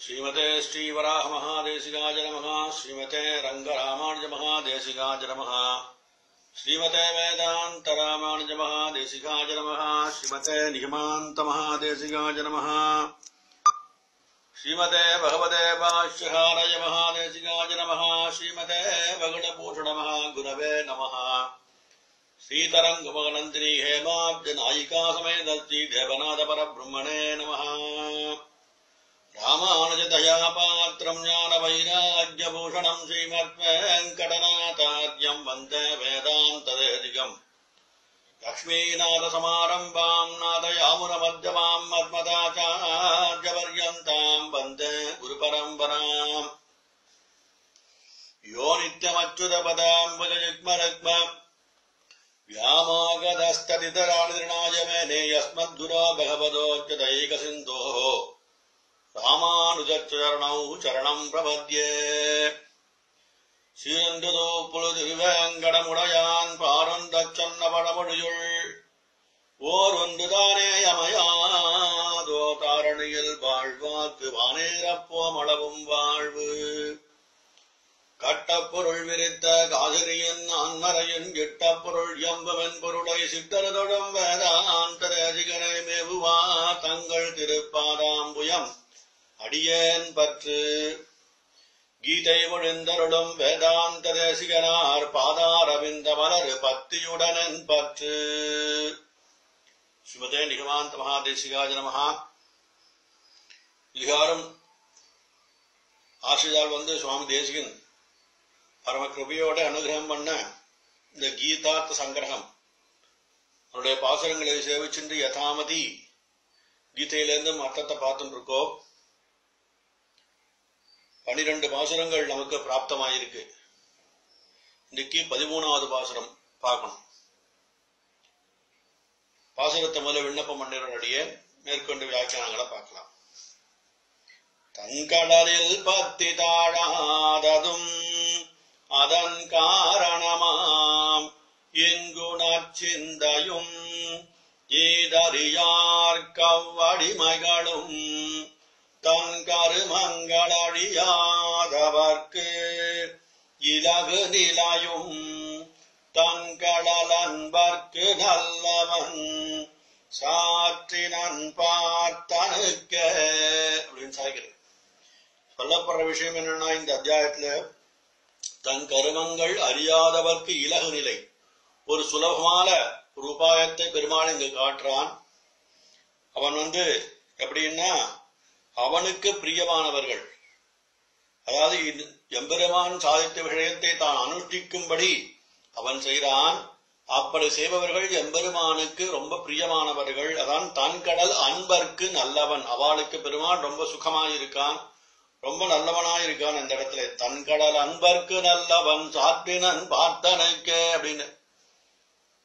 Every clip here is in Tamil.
श्रीमते श्रीवराह महादेशिकाज नम, श्रीमते रंगरामानुज महादेशिकाज नम, श्रीमते वेदान्तरामानुज महादेशिकाज नम, श्रीमते निहिमान्त महादेशिगाज नम, श्रीमते भगवते भाष्यहारय महादेशिकाज नम, श्रीमते भगणभूषण गुरवे नम श्रीतरंग हेमाब्ज नायिका समेत श्री देवनाथ पर ब्रह्मणे नमः। रामानुजदयापात्रम् ज्ञानवैराग्यभूषणम् श्रीमद्वेङ्कटनाथाद्यम् वन्दे वेदान्तदेदिकम् लक्ष्मीनाथसमारम्भाम् नाथयामुनमध्यमाम् मद्मदाचार्यपर्यन्ताम् वन्दे गुरुपरम्पराम् यो नित्यमच्युतपदाम्बुजयुग्मरग्म व्यामोगदस्तदितराणिर्णाय मेने यस्मद्गुरो भगवतोऽच्युतैकसिन्धोः ராமானுஜச்சரணௌ சரணம் பிரபத்யே. சீரந்துதோ புழுதிருவேங்கடமுடையான் பாரந்தச் சொன்ன படமொழியுள் ஓர் ஒன்றுதானே அமையாதோ தாரணியில் வாழ்வாக்கு வானேரப்போம் அளவும் வாழ்வு. கட்டப்பொருள் விரித்த காசிரியின் அன்மறையின் கிட்டப்பொருள் எம்பவன் பொருளை சித்தரதொடும் வேதாந்தரசிகனை மேவுவா தங்கள் திருப்பாதாம்புயம். அடியேன் பற்று. கீதை ஒழிந்தருளும் வேதாந்த தேசிகனார் பாதாரவிந்த மலர் பத்தியுடனன் பற்று. ஸ்ரீமதே நிகமாந்த மகாதேசிகாஜ நமஹா. இதுகாரும் ஆசிரியால் வந்து சுவாமி தேசிகன் பரமகிருபையோட அனுகிரகம் பண்ண இந்த கீதார்த்த சங்கிரகம் அவருடைய பாசுரங்களை சேவிச்சுட்டு யதாமதி கீதையிலேருந்து அர்த்தத்தை பார்த்துட்டு இருக்கோம் பனிரெண்டு பாசுரங்கள் நமக்கு பிராப்தமாயிருக்கு. இன்னைக்கு பதிமூணாவது பாசுரம் பார்க்கணும். பாசுரத்தை முதல்ல விண்ணப்பம் பண்ணிடுறடியே மேற்கொண்டு வியாக்கியானங்களை பார்க்கலாம். தன்கடலில் பத்தி தாழாததும் அதன் காரணமாம். எங்குணர்ச்சிந்தையும் ஏதறியார் கவ்வடிமைகளும் தன் கருமங்களழியாதவர்க்கு இலகு நிலையும் தன் கடலன்பர்க்கு நல்லவன் சாற்றினன் பார்த்தனுக்க. அப்படின்னு சாய்கிறது சொல்லப்படுற விஷயம் என்னன்னா இந்த அத்தியாயத்துல தன் கருமங்கள் அறியாதவர்க்கு இலகு நிலை. ஒரு சுலபமான ஒரு உபாயத்தை பெருமாள் இங்கு காட்டுறான். அவன் வந்து எப்படின்னா அவனுக்கு பிரியமானவர்கள். அதாவது எம்பெருமான் சாதித்த விஷயத்தை தான் அனுஷ்டிக்கும்படி அவன் செய்கிறான் அப்படி செய்பவர்கள் எம்பெருமானுக்கு ரொம்ப பிரியமானவர்கள். அதான் தன் கடல் அன்பர்க்கு நல்லவன். அவளுக்கு பெருமான் ரொம்ப சுகமாயிருக்கான். ரொம்ப நல்லவனாயிருக்கான் இந்த இடத்துல தன் கடல் அன்பர்க்கு நல்லவன் சாற்றினன் பார்த்தனைக்கே அப்படின்னு.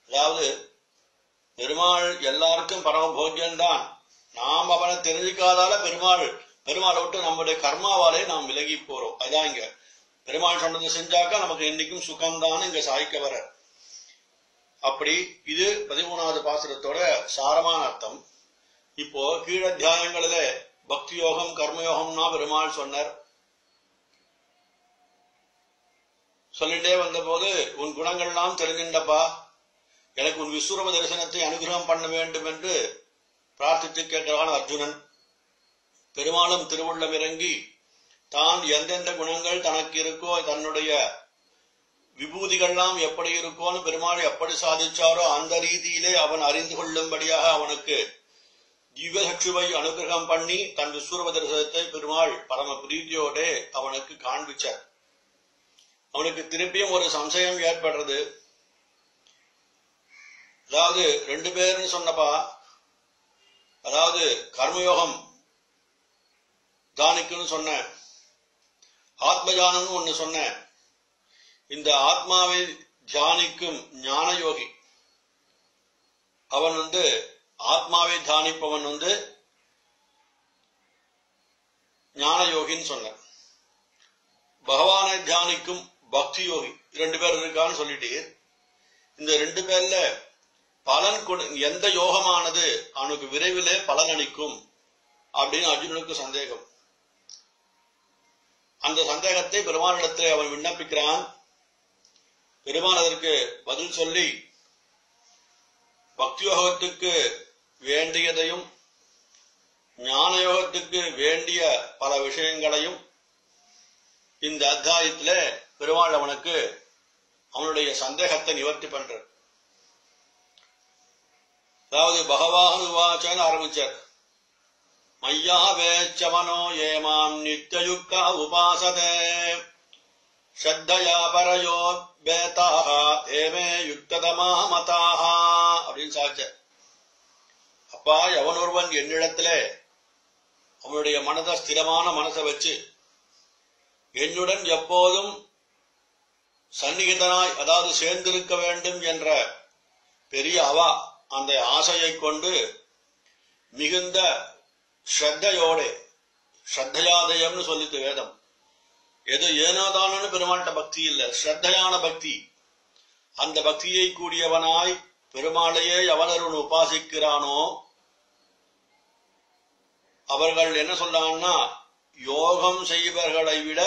அதாவது பெருமாள் எல்லாருக்கும் பரமபோக்கியன்தான். நாம் அவனை தெரிஞ்சுக்காதால பெருமாள் பெருமாளை விட்டு நம்முடைய கர்மாவாலே நாம் விலகி போறோம். அதான் இங்க பெருமாள் சொன்னதை செஞ்சாக்கா நமக்கு இன்னைக்கும் சுகம்தான் இங்க சாய்க்க வர அப்படி இது பதிமூணாவது பாசுரத்தோட சாரமான அர்த்தம். இப்போ கீழத்தியாயங்களில பக்தி யோகம் கர்மயோகம்னா பெருமாள் சொன்னார். சொல்லிட்டே வந்த போது உன் குணங்கள்லாம் தெரிஞ்சின்றப்பா. எனக்கு உன் விஸ்வரூப தரிசனத்தை அனுகிரகம் பண்ண வேண்டும் என்று பிரார்த்தித்து கேட்கிறான் அர்ஜுனன் பெருமாளும் திருவுள்ளம் இறங்கி தான் எந்தெந்த குணங்கள் தனக்கு இருக்கோ தன்னுடைய விபூதிகள்லாம் எப்படி இருக்கோன்னு பெருமாள் எப்படி சாதிச்சாரோ அந்த ரீதியிலே அவன் அறிந்து கொள்ளும்படியாக அவனுக்கு ஜீவசக்ஷுவை அனுகிரகம் பண்ணி தன் விஸ்வரூப தரிசனத்தை பெருமாள் பரம பிரீதியோட அவனுக்கு காண்பிச்சார். அவனுக்கு திருப்பியும் ஒரு சம்சயம் ஏற்படுறது. அதாவது ரெண்டு பேர்னு சொன்னப்பா அதாவது கர்மயோகம். தானிக்குன்னு சொன்னேன். ஆத்மஜானம்னு ஒண்ணு சொன்ன இந்த ஆத்மாவை தியானிக்கும் ஞான யோகி அவன் வந்து ஆத்மாவை தியானிப்பவன் வந்து ஞான யோகின்னு சொன்ன பகவானை தியானிக்கும் பக்தி யோகி. ரெண்டு பேர் இருக்கான்னு சொல்லிட்டு இந்த ரெண்டு பேர்ல பலன் கொடு எந்த யோகமானது அவனுக்கு விரைவிலே பலன் அளிக்கும் அப்படின்னு அர்ஜுனனுக்கு சந்தேகம். அந்த சந்தேகத்தை பெருமானிடத்திலே அவன் விண்ணப்பிக்கிறான். பெருமான் அதற்கு பதில் சொல்லி பக்தியோகத்துக்கு வேண்டியதையும் ஞான யோகத்துக்கு வேண்டிய பல விஷயங்களையும் இந்த அத்தியாயத்திலே பெருமாள் அவனுக்கு அவனுடைய சந்தேகத்தை நிவர்த்தி பண்றார். அதாவது பகவான் உவாச்சன்னு ஆரம்பிச்சார். மையா வேச்சமனோ ஏமாம் நித்தியுக்கா உபாசதே. ஸ்ரத்தையா பரயோ பேதாக தேமே யுக்ததமா மதாக அப்படின்னு சாச்சார் அப்பா எவன் ஒருவன் என்னிடத்திலே அவனுடைய மனதை ஸ்திரமான மனசை வச்சு என்னுடன் எப்போதும் சந்நிகிதனாய் அதாவது சேர்ந்திருக்க வேண்டும் என்ற பெரிய அவா அந்த ஆசையை கொண்டு மிகுந்த ஸ்ரத்தையோடு ஸ்ரத்தையாதயம்னு சொல்லித்து வேதம். எது ஏனோதானு பெருமாள்கிட்ட பக்தி இல்லை. ஸ்ரத்தையான பக்தி. அந்த பக்தியை கூடியவனாய் பெருமாளையே எவனருன் உபாசிக்கிறானோ அவர்கள் என்ன சொல்றாங்கன்னா யோகம் செய்பவர்களை விட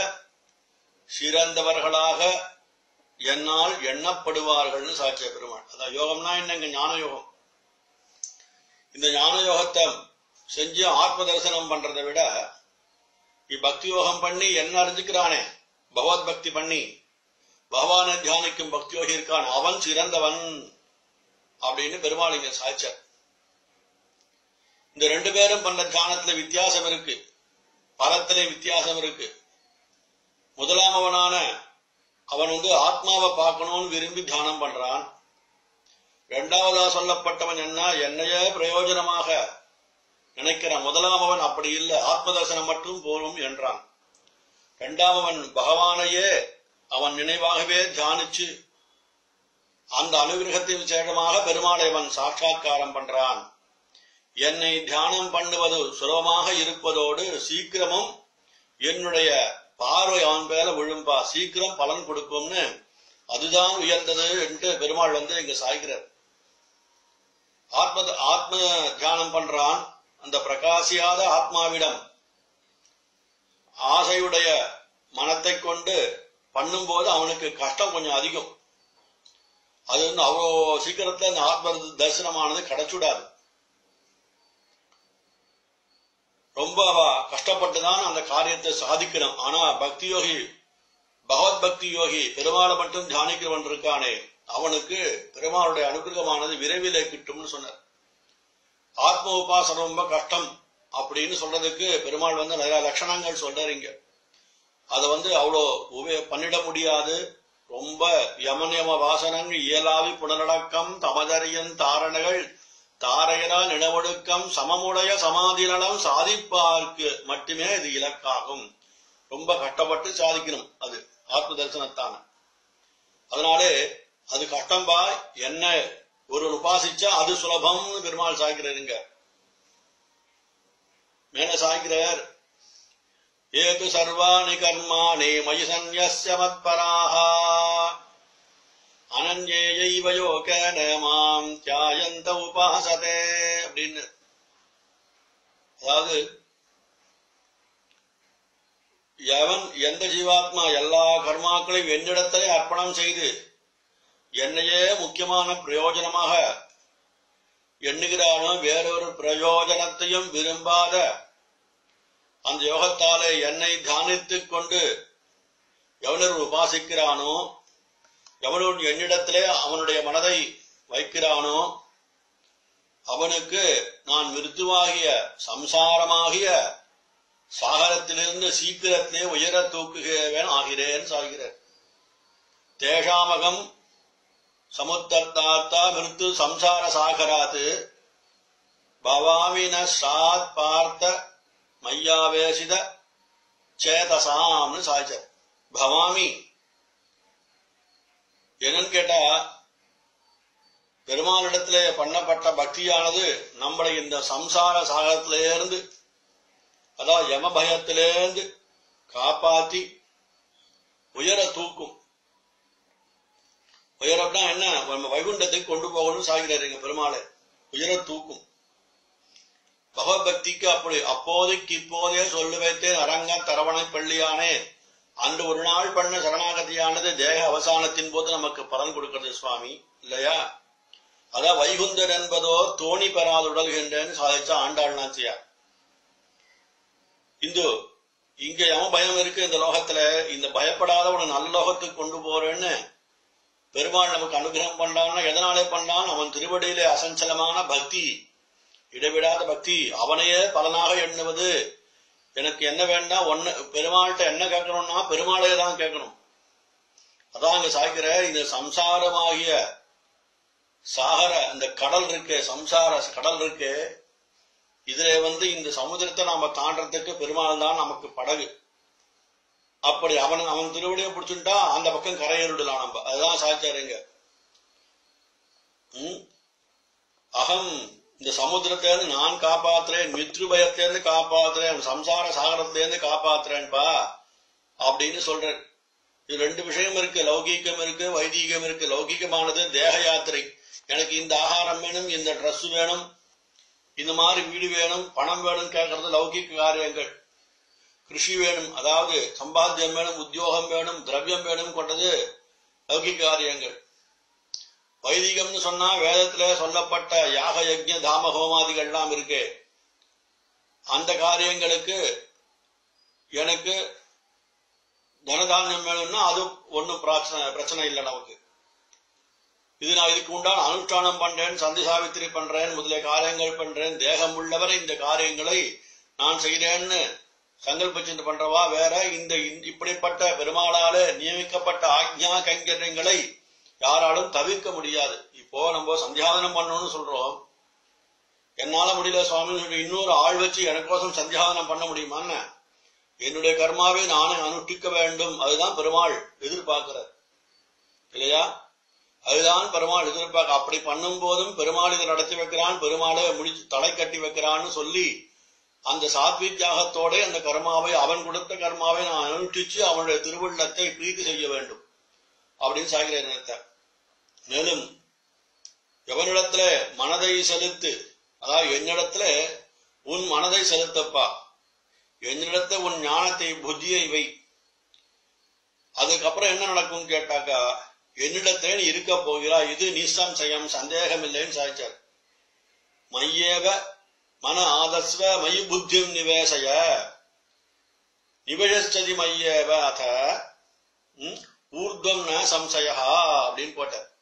சிறந்தவர்களாக என்னால் எண்ணப்படுவார்கள்னு சாட்சிய பெருமாள். அதான் யோகம்னா என்னங்க? ஞான யோகம் இந்த ஞான யோகத்தை செஞ்சு ஆத்ம தரிசனம் பண்றதை விட பக்தி யோகம் பண்ணி என்ன அறிஞ்சுக்கிறானே? பகவத் பக்தி பண்ணி. பகவானை தியானிக்கும் பக்தி யோகி இருக்கான். அவன் சிறந்தவன். அப்படின்னு பெருமாள் இங்க சாய்ச்சார். இந்த ரெண்டு பேரும் பண்ண தியானத்துல வித்தியாசம் இருக்கு. பலத்திலே வித்தியாசம் இருக்கு. முதலாம் அவனான அவன் வந்து ஆத்மாவை பார்க்கணும்னு விரும்பி தியானம் பண்றான். இரண்டாவதா சொல்லப்பட்டவன் என்ன? என்னையே பிரயோஜனமாக நினைக்கிற முதலாம் அவன் அப்படி இல்லை. ஆத்மதர்சனம் மட்டும் போரும் என்றான். இரண்டாமவன் பகவானையே அவன் நினைவாகவே தியானிச்சு அந்த அனுகிரகத்தின் சேதமாக பெருமாளை அவன் சாட்சா்காரம் பண்றான். என்னை தியானம் பண்ணுவது சுலபமாக இருப்பதோடு சீக்கிரமும் என்னுடைய பார்வை அவன் பேர விழும்பா. சீக்கிரம் பலன் கொடுக்கும்னு. அதுதான் உயர்ந்தது என்று பெருமாள் வந்து இங்க சாய்கிறார். ஆத்ம ஆத்ம தியானம் பண்றான் அந்த பிரகாசியாத ஆத்மாவிடம். ஆசையுடைய மனத்தை கொண்டு பண்ணும்போது அவனுக்கு கஷ்டம் கொஞ்சம் அதிகம். அது வந்து அவ்வளோ சீக்கிரத்துல அந்த ஆத்ம தரிசனமானது கிடைச்சுடாது. ரொம்ப அவ கஷ்டப்பட்டுதான் அந்த காரியத்தை சாதிக்கணும் ஆனா பக்தி யோகி பகவத் பக்தி யோகி பெருமாளை மட்டும் தியானிக்கிறவன் இருக்கானே. அவனுக்கு பெருமாளுடைய அனுகிரகமானது விரைவிலே கிட்டும்னு சொன்னார். ஆத்ம உபாசனம் ரொம்ப கஷ்டம் அப்படின்னு சொல்றதுக்கு பெருமாள் வந்து நிறைய லட்சணங்கள் சொல்றாருங்க அதை வந்து அவ்வளோ உபய பண்ணிட முடியாது. ரொம்ப யமநியம வாசனங்கள் இயலாவி புனரடக்கம் தமதறியன் தாரணகள் தாரையரால் நிலவொடுக்கம் சமமுடைய சமாதி நலம் சாதிப்பார்க்கு மட்டுமே இது இலக்காகும். ரொம்ப கஷ்டப்பட்டு சாதிக்கணும் அது ஆத்ம தரிசனத்தான. அதனாலே அது கஷ்டம்பா என்ன ஒரு உபாசிச்சா அது சுலபம்னு பெருமாள் சாய்க்கிறாருங்க. மேல சாய்க்கிறார். ஏது சர்வாணி கர்மாணி மயி சந்நியஸ்ய மத்பராக அனன்யேயைவ யோகேன மாம் தியாயந்த உபாசதே அப்படின்னு. அதாவது எவன் எந்த ஜீவாத்மா எல்லா கர்மாக்களையும் என்னிடத்திலே அர்ப்பணம் செய்து என்னையே முக்கியமான பிரயோஜனமாக எண்ணுகிறானோ வேறொரு பிரயோஜனத்தையும் விரும்பாத அந்த யோகத்தாலே என்னை தியானித்துக் கொண்டு எவனர் உபாசிக்கிறானோ எவனும் என்னிடத்திலே அவனுடைய மனதை வைக்கிறானோ அவனுக்கு நான் மிருத்துவாகிய சம்சாரமாகிய சாகரத்திலிருந்து சீக்கிரத்திலே உயர தூக்குகிறவன் ஆகிறேன் சாகிறார் தேஷாமகம் சமுத்தர்த்தார்த்தா மிருத்து சம்சார சாகராத்து பவாமின சாத் பார்த்த மையாவேசித சேதசாம்னு சாய்ச்சார். பவாமி என்னன்னு கேட்டா பெருமாளிடத்திலே பண்ணப்பட்ட பக்தியானது நம்மளை இந்த சம்சார சாகரத்திலிருந்து அதாவது யம பயத்திலேருந்து காப்பாத்தி உயர தூக்கும். உயரம்னா என்ன? நம்ம வைகுண்டத்துக்கு கொண்டு போகணும்னு சாகிறாரு எங்க பெருமாளை. உயர தூக்கும். பகவத்பக்திக்கு அப்படி அப்போதைக்கு இப்போதே சொல்லு வைத்தேன் அரங்க தரவணை பள்ளியானே. அன்று ஒரு நாள் பண்ண சரணாகதியானது தேக அவசானத்தின் போது நமக்கு பலன் கொடுக்கிறது சுவாமி. இல்லையா? அதான் வைகுந்தர் என்பதோ தோணி பெறாது உடல்கின்றேன்னு சாதிச்ச ஆண்டாள் நாச்சியார். இந்து இங்க எவன் பயம் இருக்கு இந்த லோகத்துல. இந்த பயப்படாத ஒரு நல்ல லோகத்துக்கு கொண்டு போறேன்னு பெருமாள் நமக்கு அனுகிரகம் பண்ணான்னா எதனாலே பண்ணான்? அவன் திருவடியிலே அசஞ்சலமான பக்தி. இடைவிடாத பக்தி. அவனையே பலனாக எண்ணுவது. எனக்கு என்ன வேண்டாம் ஒன்னு பெருமாள்கிட்ட என்ன கேட்கணும்னா பெருமாளே தான் கேட்கணும். அதான் அங்க சாய்க்கிற இந்த சம்சாரமாகிய சாகர இந்த கடல் இருக்கு சம்சார கடல் இருக்கு. இதுல வந்து இந்த சமுதிரத்தை நாம தாண்டறதுக்கு பெருமாள் தான் நமக்கு படகு. அப்படி அவன் அவன் திருவடியை பிடிச்சுட்டா அந்த பக்கம் கரையேறிடலாம் நம்ம. அதுதான் சாச்சாருங்க. அகம் இந்த சமுத்திரத்திலேருந்து நான் காப்பாத்துறேன் மித்ரு பயத்திலேருந்து காப்பாத்துறேன் சம்சார சாகரத்திலேருந்து காப்பாத்துறேன்பா அப்படின்னு சொல்றேன் இது ரெண்டு விஷயம் இருக்கு. லௌகீகம் இருக்கு வைதீகம் இருக்கு. லௌகீகமானது தேக யாத்திரை. எனக்கு இந்த ஆகாரம் வேணும் இந்த ட்ரெஸ் வேணும் இந்த மாதிரி வீடு வேணும் பணம் வேணும் கேட்கறது லௌகிக காரியங்கள். கிருஷி வேணும் அதாவது சம்பாத்தியம் வேணும் உத்தியோகம் வேணும் திரவியம் வேணும் கொண்டது லௌகிக காரியங்கள் வைதிகம்னு சொன்னா வேதத்துல சொல்லப்பட்ட யாக யஜ்ய தாம ஹோமாதிகள்லாம் இருக்கு அந்த காரியங்களுக்கு எனக்கு தனதானியம் வேணும்னா அது ஒன்றும் பிரச்சனை பிரச்சனை இல்லை நமக்கு இது நான் இதுக்கு உண்டான அனுஷ்டானம் பண்றேன் சந்தி சாவித்திரி பண்றேன் முதலிய காரியங்கள் பண்றேன் தேகம் உள்ளவரை இந்த காரியங்களை நான் செய்கிறேன்னு சங்கல்பிச்சுட்டு பண்றவா? வேற இந்த இந்த- இப்படிப்பட்ட பெருமாளால நியமிக்கப்பட்ட ஆக்ஞா கைங்கரியங்களை யாராலும் தவிர்க்க முடியாது. இப்போ நம்ம சந்தியாதனம் பண்ணணும்னு சொல்றோம். என்னால முடியல சுவாமின்னு சொல்லி இன்னொரு ஆள் வச்சு எனக்கோசம் சந்தியாதனம் பண்ண முடியுமான்னு என்னுடைய கர்மாவை நானே அனுஷ்டிக்க வேண்டும். அதுதான் பெருமாள் எதிர்பார்க்கிறார். இல்லையா? அதுதான் பெருமாள் எதிர்பார்க்க. அப்படி பண்ணும் போதும் பெருமாள் இதை நடத்தி வைக்கிறான். பெருமாளை முடிச்சு தலை கட்டி வைக்கிறான்னு சொல்லி அந்த சாத்வி தியாகத்தோட அந்த கர்மாவை அவன் கொடுத்த கர்மாவை நான் அனுஷ்டிச்சு அவனுடைய திருவள்ளத்தை பிரீதி செய்ய வேண்டும். அப்படின்னு சாகிறேன் நினைத்தார் மேலும் எவனிடத்துல மனதை செலுத்து அதாவது என்னிடத்துல உன் மனதை செலுத்தப்பா. என்னிடத்த உன் ஞானத்தை புத்தியை வை. அதுக்கப்புறம் என்ன நடக்கும்னு கேட்டாக்கா என்னிடத்தே நீ இருக்க போகிறா இது நிசம்சயம் சந்தேகம் இல்லைன்னு சாதிச்சார். மையேவ மன ஆதஸ்வ மயி புத்தி நிவேசய. நிவேசதி மையவ அத ஊர்துவம் ந சம்சயா அப்படின்னு போட்டார்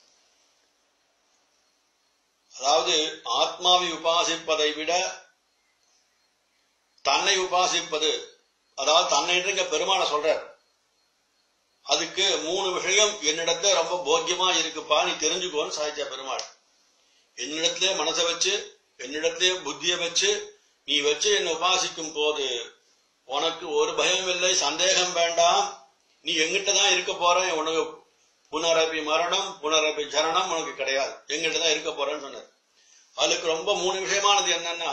அதாவது ஆத்மாவை உபாசிப்பதை விட தன்னை உபாசிப்பது அதாவது தன்னை இங்க சொல்றார். அதுக்கு மூணு விஷயம் என்னிடத்துல ரொம்ப போக்கியமா இருக்குப்பா நீ தெரிஞ்சுக்கோன்னு சாதிச்சா பெருமாள். என்னிடத்துல மனசை வச்சு என்னிடத்திலே புத்தியை வச்சு நீ வச்சு என்னை உபாசிக்கும் போது உனக்கு ஒரு பயம் இல்லை சந்தேகம் வேண்டாம். நீ எங்கிட்ட தான் இருக்க போற உனக்கு புனரபி மரணம் புனரபி ஜனனம் உனக்கு கிடையாது. எங்கிட்ட தான் இருக்க போறேன்னு சொன்னார். அதுக்கு ரொம்ப மூணு விஷயமானது என்னன்னா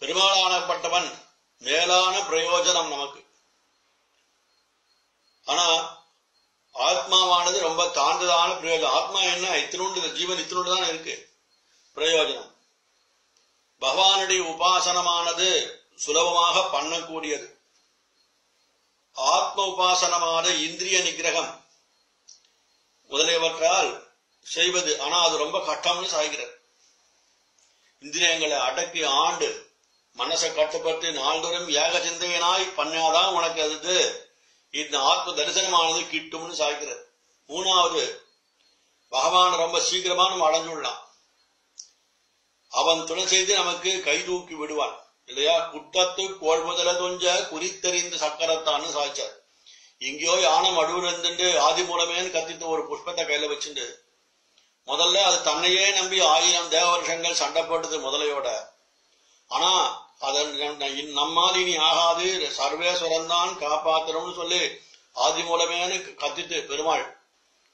பெருமாளானப்பட்டவன் மேலான பிரயோஜனம் நமக்கு. ஆனா ஆத்மாவானது ரொம்ப தாழ்ந்ததான பிரயோஜனம். ஆத்மா என்ன? இத்தினோண்டு ஜீவன் இத்தினோண்டு தான் இருக்கு. பிரயோஜனம். பகவானுடைய உபாசனமானது சுலபமாக பண்ணக்கூடியது. ஆத்ம உபாசனமான இந்திரிய நிகிரகம். முதலியவற்றால் செய்வது ஆனா அது ரொம்ப கஷ்டம்னு சாய்கிறது இந்திரியங்களை அடக்கி ஆண்டு மனசை கட்டுப்படுத்தி நாள்தோறும் ஏக சிந்தையனாய் பண்ணாதான் உனக்கு அது இந்த ஆத்ம தரிசனமானது கிட்டும்னு சாய்க்கிறது மூணாவது பகவான் ரொம்ப சீக்கிரமா நம்ம அடைஞ்சுடலாம். அவன் துணை செய்து நமக்கு கை தூக்கி விடுவான். இல்லையா? குட்டத்து கோள் முதல துஞ்ச குறித்தறிந்த சக்கரத்தான்னு சாய்ச்சார். எங்கேயோ யானை மடுவில் இருந்துட்டு ஆதி மூலமேன்னு கத்திட்டு ஒரு புஷ்பத்தை கையில வச்சுட்டு முதல்ல அது தன்னையே நம்பி ஆயிரம் தேவ வருஷங்கள் சண்டை போட்டது முதலையோட. ஆனா அதன் நம்மால் இனி ஆகாது சர்வேஸ்வரன் தான் காப்பாத்துறோம்னு சொல்லி ஆதி மூலமேன்னு கத்திட்டு பெருமாள்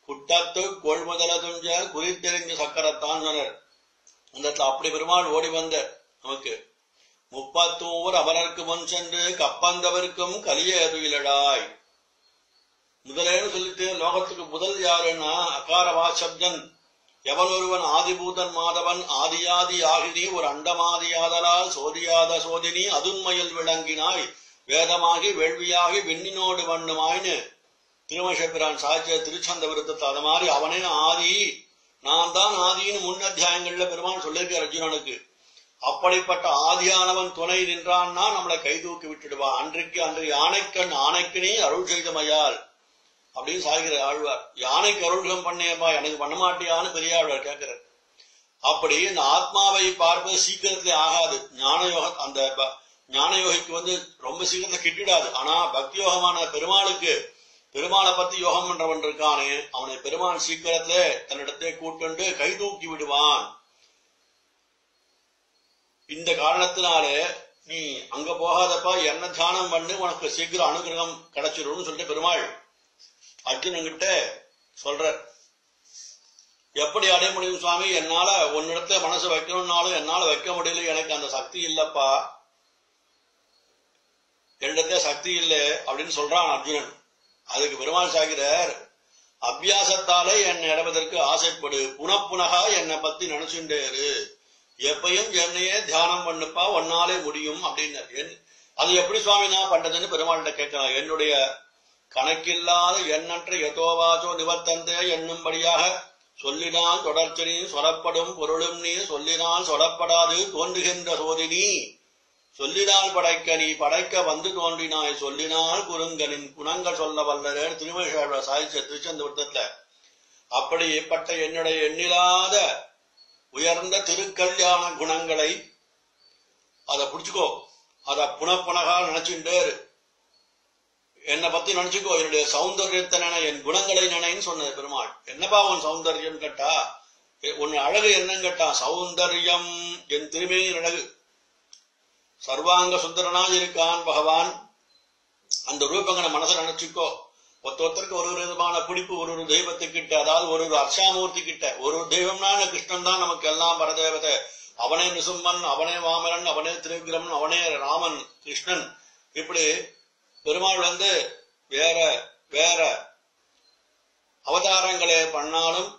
குட்டத்து கொள்முதல துஞ்ச குறித்தெறிஞ்ச சக்கரத்தான் சொன்னார். அந்த இடத்துல அப்படி பெருமாள் ஓடி வந்த நமக்கு முப்பத்தூர் அவரருக்கு முன் சென்று கப்பந்தவருக்கும் கலியேதுயிலடாய் முதலேன்னு சொல்லிட்டு லோகத்துக்கு முதல் யாருன்னா அகார வாசப்தன் எவன் ஒருவன் ஆதிபூதன் மாதவன் ஆதியாதி ஆகினி ஒரு அண்டமாதியாதலால் சோதியாத சோதினி அதுண்மையில் விளங்கினாய். வேதமாகி வேள்வியாகி வெண்ணினோடு வண்ணுமாயின்னு திருமஷபிரான் சாட்சிய திருச்சந்த விருத்தத்தை அது மாதிரி அவனே ஆதி. நான் தான் ஆதின்னு முன் அத்தியாயங்கள்ல பெருமான் சொல்லியிருக்கார் அர்ஜுனனுக்கு. அப்படிப்பட்ட ஆதியானவன் துணை நின்றான்னா நம்மளை கைதூக்கி விட்டுடுவான் அன்றைக்கு அன்று யானைக்கண் ஆணைக்கினே அருள் செய்தமையால் அப்படின்னு சாகிற ஆழ்வார். யானைக்கு அருள்கம் பண்ணேப்பா எனக்கு பண்ண மாட்டியான்னு பெரிய ஆழ்வார் கேட்கிறார். அப்படி இந்த ஆத்மாவை பார்ப்பது சீக்கிரத்திலே ஆகாது. ஞான யோக அந்த ப- ஞான யோகிக்கு வந்து ரொம்ப சீக்கிரத்தை கிட்டிடாது. ஆனா பக்தி யோகமான பெருமாளுக்கு பெருமாளை பத்தி யோகம் பண்றவன் இருக்கானே அவனை பெருமான் சீக்கிரத்திலே தன்னிடத்தை கூட்டுண்டு கை தூக்கி விடுவான். இந்த காரணத்தினாலே நீ அங்க போகாதப்பா என்ன தியானம் பண்ணு உனக்கு சீக்கிரம் அனுகிரகம் கிடைச்சிரும்னு சொல்லிட்டு பெருமாள் அர்ஜுனன் சொல்ற எப்படி அடைய முடியும் சுவாமி? என்னால உன்னிடத்துல மனசு வைக்கணும்னாலும் என்னால வைக்க முடியல எனக்கு அந்த சக்தி இல்லப்பா. என்னிடத்துல சக்தி இல்லை அப்படின்னு சொல்றான் அர்ஜுனன். அதுக்கு பெருமாள் சாகிறார் அபியாசத்தாலே என்னை அடைவதற்கு ஆசைப்படு. புனப்புனகா என்னை பத்தி நினைச்சுட்டேரு எப்பையும் என்னையே தியானம் பண்ணுப்பா ஒன்னாலே முடியும் அப்படின்னு என்- அது எப்படி சுவாமி நான் பண்றதுன்னு பெருமாள்கிட்ட கேட்கலாம் என்னுடைய கணக்கில்லாத எண்ணற்ற எதோவாச்சோ நிவர்த்தந்தே என்னும்படியாக சொல்லினால் தொடர்ச்சி நீ சொலப்படும் பொருளும் நீ சொல்லினால் சொடப்படாது தோன்றுகின்ற சோதினி சொல்லினால் படைக்க நீ படைக்க வந்து தோன்றினாய். சொல்லினால் குருங்கனின் குணங்கள் சொல்ல வல்லரேன் திருமேஷாழ்வ சாதிச்ச திருச்செந்தபுரத்துல அப்படிப்பட்ட என்னுடைய எண்ணிலாத உயர்ந்த திருக்கல்யாண குணங்களை அதை புடிச்சுக்கோ. அதை புனப்புனகா நினைச்சுட்டே என்னை பத்தி நினைச்சுக்கோ. என்னுடைய சௌந்தரியத்தை நினை என் குணங்களை நினைன்னு சொன்னது பெருமாள். என்னப்பா உன் சௌந்தர்யம் கேட்டா? உன் அழகு என்னன்னு கேட்டா சௌந்தரியம் என் திருமையின் அழகு. சர்வாங்க சுந்தரனாக இருக்கான் பகவான். அந்த ரூபங்களை மனசுல நினைச்சுக்கோ. ஒருத்த ஒருத்தருக்கு ஒரு ஒரு விதமான பிடிப்பு ஒரு ஒரு தெய்வத்துக்கிட்ட அதாவது ஒரு ஒரு அர்ஷாமூர்த்தி கிட்ட ஒரு ஒரு தெய்வம்னா கிருஷ்ணன் தான் நமக்கு எல்லாம் பரதேவதை. அவனே நிசும்மன் அவனே வாமரன் அவனே திருவிக்கிரமன் அவனே ராமன் கிருஷ்ணன். இப்படி பெருமாள் வந்து வேற வேற அவதாரங்களை பண்ணாலும்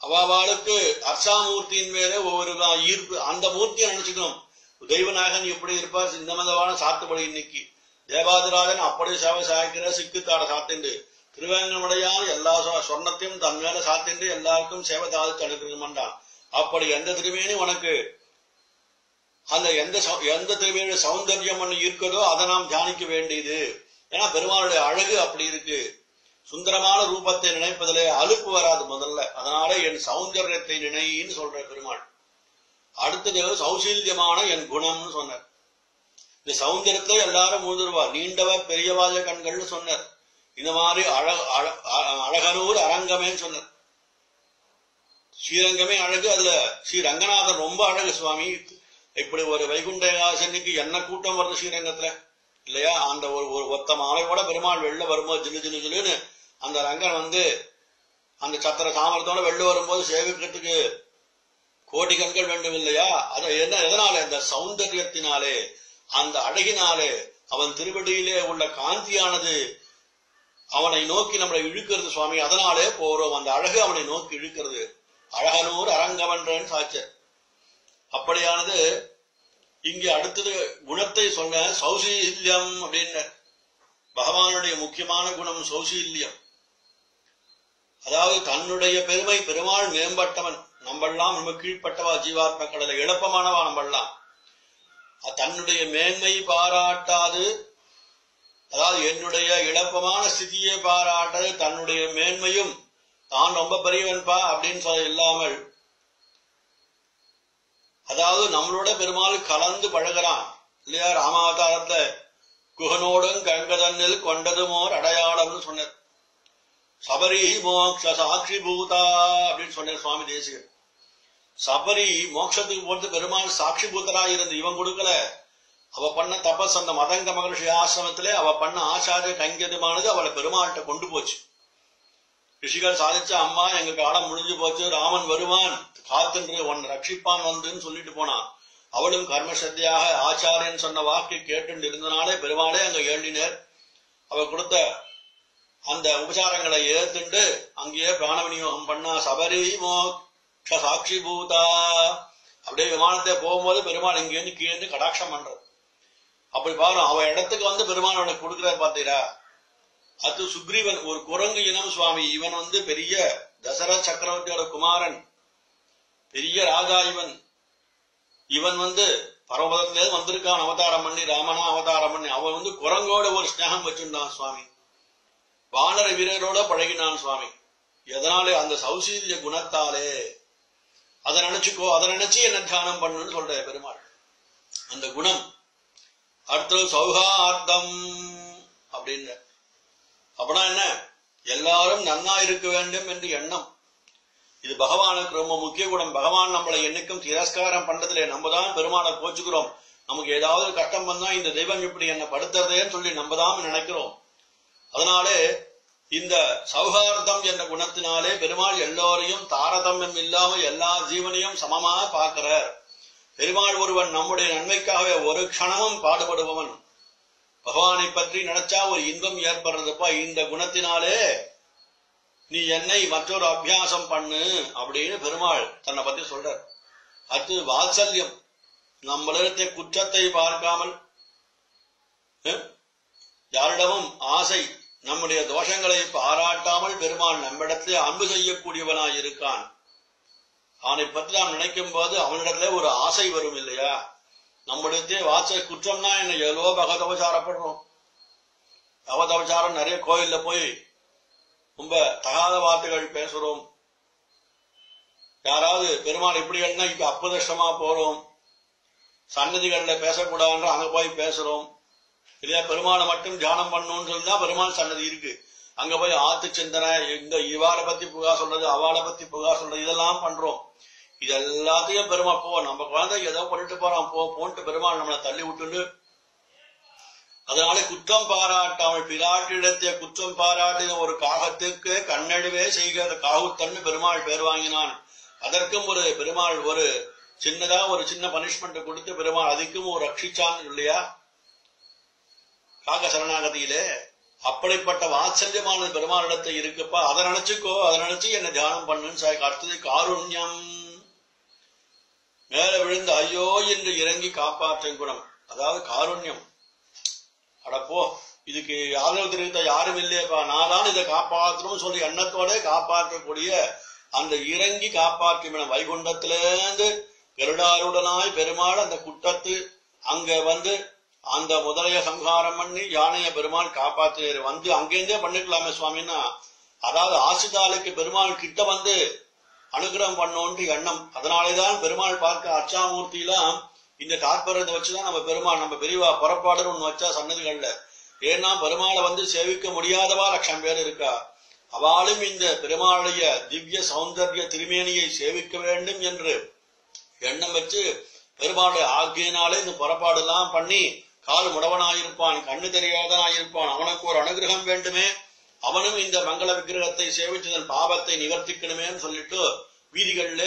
அவாவாளுக்கு அர்ஷாமூர்த்தியின் மேலே ஒவ்வொரு ஈர்ப்பு. அந்த மூர்த்தியை நினைச்சுக்கணும். உதயவநாயகன் எப்படி இருப்பார்? இந்த மதவான சாத்துபடி இன்னைக்கு. தேவாதிராஜன் அப்படி சேவை சாய்க்கிற சிக்குத்தாட சாத்திண்டு. திருவேங்கமடையால் எல்லா சொர்ணத்தையும் தன் மேல சாத்திண்டு எல்லாருக்கும் சேவை தாழ்த்து அனுப்பிருக்கமாட்டான் அப்படி எந்த திருமேனி உனக்கு அந்த எந்த எந்த திருமேனி சௌந்தர்யம் ஒண்ணு இருக்குதோ அதை நாம் தியானிக்க வேண்டியது. ஏன்னா பெருமாளுடைய அழகு அப்படி இருக்கு. சுந்தரமான ரூபத்தை நினைப்பதிலே அலுப்பு வராது முதல்ல. அதனால என் சௌந்தர்யத்தை நினைன்னு சொல்ற பெருமாள். அடுத்தது சௌசீல்யமான என் குணம்னு சொன்னார். இந்த சௌந்தரத்தை எல்லாரும் மூந்துருவா நீண்டவ பெரியவாத கண்கள்னு சொன்னார். இந்த மாதிரி அழ அழ- அ- அழகனூர் அரங்கமேன்னு சொன்னார். ஸ்ரீரங்கமே அழகு. அதுல ஸ்ரீ ரங்கநாதன் ரொம்ப அழகு சுவாமி. இப்படி ஒரு வைகுண்ட ஏகாதசனிக்கு என்ன கூட்டம் வருது ஸ்ரீரங்கத்துல? இல்லையா? அந்த ஒரு ஒரு ஒத்த மாலையோட பெருமாள் வெளில வரும்போது ஜிலு ஜிலு ஜிலுன்னு அந்த ரங்கன் வந்து அந்த சத்திர சாமரத்தோட வெளில வரும்போது சேவிக்கிறதுக்கு கோடி கண்கள் வேண்டும் இல்லையா அது என்ன எதனால? இந்த சௌந்தரியத்தினாலே அந்த அழகினாலே அவன் திருவடியிலே உள்ள காந்தியானது அவனை நோக்கி நம்மளை இழுக்கிறது சுவாமி. அதனாலே போறோம். அந்த அழகு அவனை நோக்கி இழுக்கிறது. அழகனூர் அரங்கவன்றன் சாச்சர் அப்படியானது இங்கே அடுத்தது குணத்தை சொன்ன சௌசீல்யம் அப்படின்னு. பகவானுடைய முக்கியமான குணம் சௌசீல்யம். அதாவது தன்னுடைய பெருமை பெருமாள் மேம்பட்டவன். நம்மெல்லாம் நம்ம கீழ்ப்பட்டவா ஜீவாத்ம கடலை எழுப்பமானவா நம்மெல்லாம் தன்னுடைய மேன்மை பாராட்டாது அதாவது என்னுடைய இழப்பமான ஸ்திதியை பாராட்டது தன்னுடைய மேன்மையும் தான் ரொம்ப பெரியவன்பா அப்படின்னு சொல்ல இல்லாமல் அதாவது நம்மளோட பெருமாள் கலந்து பழகுறான் இல்லையா? ராமாவதாரத்துல குகனோடும் கங்கதன்னில் கொண்டதுமோர் அடையாளம்னு சொன்னார். சபரி மோக்ஷ சாட்சி பூதா அப்படின்னு சொன்னார் சுவாமி தேசிகர். சபரி மோட்சத்துக்கு போறது பெருமாள் சாட்சி பூத்தரா இருந்து இவன் கொடுக்கல. அவ பண்ண தபஸ் அந்த மதங்க மகர்ஷி ஆசிரமத்திலே அவ பண்ண ஆச்சாரிய கைங்கரியமானது அவளை பெருமாள்கிட்ட கொண்டு போச்சு. ரிஷிகள் சாதிச்ச அம்மா எங்க காலம் முடிஞ்சு போச்சு ராமன் வருவான் காத்துன்று உன் ரட்சிப்பான் வந்துன்னு சொல்லிட்டு போனான். அவளும் கர்மசத்தியாக ஆச்சாரியன் சொன்ன வாக்கை கேட்டு இருந்தனாலே பெருமாளே அங்க ஏழினர் அவ கொடுத்த அந்த உபசாரங்களை ஏத்துண்டு அங்கேயே பிராண விநியோகம் பண்ணா சபரி மோக்ஷ சாட்சி பூதா. அப்படியே விமானத்தை போகும்போது பெருமாள் இங்கேருந்து கீழே கடாட்சம் பண்றது அப்படி பாக்கணும் அவன் இடத்துக்கு வந்து பெருமாள் அவனுக்கு கொடுக்கிறார் பார்த்தீரா அது சுக்ரீவன் ஒரு குரங்கு இனம் சுவாமி. இவன் வந்து பெரிய தசரத சக்கரவர்த்தியோட குமாரன். பெரிய ராஜா இவன். இவன் வந்து பரமபதத்திலே வந்திருக்கான் அவதாரம் பண்ணி ராமனா அவதாரம் பண்ணி. அவன் வந்து குரங்கோட ஒரு ஸ்நேகம் வச்சிருந்தான் சுவாமி. வானர வீரரோட பழகினான் சுவாமி. எதனாலே? அந்த சௌசீரிய குணத்தாலே. அதை நினைச்சுக்கோ அதை நினைச்சு என்ன தியானம் பண்ணுன்னு சொல்ற பெருமாள். அந்த குணம். அடுத்தது சௌகார்த்தம் அப்படின்னு அப்படின்னா என்ன? எல்லாரும் நன்னா இருக்க வேண்டும் என்று எண்ணம். இது பகவானுக்கு ரொம்ப முக்கிய குணம். பகவான் நம்மளை என்னைக்கும் திரஸ்காரம் பண்றதுல நம்ம தான் பெருமாளை கோச்சுக்கிறோம். நமக்கு ஏதாவது கஷ்டம் வந்தா இந்த தெய்வம் இப்படி என்ன படுத்துறதேன்னு சொல்லி நம்ம தான் நினைக்கிறோம். அதனாலே இந்த சௌஹார்தம் என்ற குணத்தினாலே பெருமாள் எல்லோரையும் தாரதமியம் இல்லாம எல்லா ஜீவனையும் சமமாக பார்க்கிறார். பெருமாள் ஒருவன் நம்முடைய நன்மைக்காகவே ஒரு க்ஷணமும் பாடுபடுபவன். பகவானை பற்றி நினைச்சா ஒரு இன்பம் ஏற்படுறதுப்பா. இந்த குணத்தினாலே நீ என்னை மற்றொரு அபியாசம் பண்ணு அப்படின்னு பெருமாள் தன்னை பத்தி சொல்றார். அது வாத்சல்யம். நம்மளிடத்தை குற்றத்தை பார்க்காமல் யாரிடமும் ஆசை நம்முடைய தோஷங்களை பாராட்டாமல் பெருமான் நம்மிடத்திலே அன்பு செய்யக்கூடியவனாய் இருக்கான். அவனை பற்றி நாம் நினைக்கும் போது அவனிடத்துல ஒரு ஆசை வரும் இல்லையா? நம்மிடத்தே வாச குற்றம்னா என்ன? எவ்வளோ பகவதபச்சாரப்படுறோம் பகவதபச்சாரம் நிறைய கோயில்ல போய் ரொம்ப தகாத வார்த்தைகள் பேசுறோம். யாராவது பெருமாள் இப்படி எழுந்தா இப்ப அப்பதஷ்டமா போறோம். சன்னதிகள்ல பேசக்கூடாதுன்ற அங்க போய் பேசுறோம். இல்லையா பெருமாளை மட்டும் தியானம் பண்ணணும்னு சொல்லிதான் பெருமாள் சன்னதி இருக்கு. அங்க போய் ஆத்து சிந்தனை இந்த இவாளை பத்தி புகா சொல்றது அவாளை பத்தி புகா சொல்றது இதெல்லாம் பண்றோம். இது எல்லாத்தையும் பெருமாள் போ நம்ம குழந்தை ஏதோ பண்ணிட்டு போறான் போ போன்ட்டு பெருமாள் நம்மளை தள்ளி விட்டுண்டு அதனால குற்றம் பாராட்டாமல் பிராட்டிடத்திய குற்றம் பாராட்டின ஒரு காகத்துக்கு கண்ணடிவே செய்கிற காகுத்தன்னு பெருமாள் பேர் வாங்கினான். அதற்கும் ஒரு பெருமாள் ஒரு சின்னதா ஒரு சின்ன பனிஷ்மெண்ட் கொடுத்து பெருமாள் அதுக்கும் ஒரு ரட்சிச்சான் இல்லையா காக சரணாகதியிலே அப்படிப்பட்ட வாத்சல்யமான பெருமாளிடத்தை இருக்குப்பா. அதை நினைச்சுக்கோ அதை நினைச்சு என்ன தியானம் பண்ணுன்னு சாய் அடுத்தது காருண்யம். மேல விழுந்து ஐயோ என்று இறங்கி காப்பாற்றும் குணம் அதாவது காருண்யம். அடப்போ இதுக்கு ஆதரவு தெரிவித்த யாரும் இல்லையப்பா. நான் தான் இதை காப்பாற்றணும் சொல்லி எண்ணத்தோட காப்பாற்றக்கூடிய அந்த இறங்கி காப்பாற்றும் இடம் வைகுண்டத்திலேருந்து பெருடாருடனாய் பெருமாள் அந்த குட்டத்து அங்க வந்து அந்த முதலைய சம்ஹாரம் பண்ணி யானைய பெருமாள் காப்பாற்றினார் வந்து அங்கேருந்தே பண்ணிக்கலாமே சுவாமின்னா அதாவது ஆசிதாளுக்கு பெருமாள் கிட்ட வந்து அனுகிரகம் பண்ணோன்ற எண்ணம். அதனாலேதான் பெருமாள் பார்க்க அச்சாமூர்த்திலாம் இந்த தாற்பயத்தை வச்சுதான் நம்ம பெருமாள் நம்ம பெரியவா புறப்பாடுன்னு ஒண்ணு வச்சா சன்னதிகள்ல. ஏன்னா பெருமாளை வந்து சேவிக்க முடியாதவா லட்சம் பேர் இருக்கா. அவளும் இந்த பெருமாளுடைய திவ்ய சௌந்தர்ய திருமேனியை சேவிக்க வேண்டும் என்று எண்ணம் வச்சு பெருமாளுடைய ஆக்கியினாலே இந்த புறப்பாடு எல்லாம் பண்ணி கால் முடவனாயிருப்பான் கண்ணு தெரியாதனாயிருப்பான் அவனுக்கு ஒரு அனுகிரகம் வேண்டுமே அவனும் இந்த மங்கள விக்கிரகத்தை சேவிச்சதன் பாவத்தை நிவர்த்திக்கணுமேன்னு சொல்லிட்டு வீதிகள்ல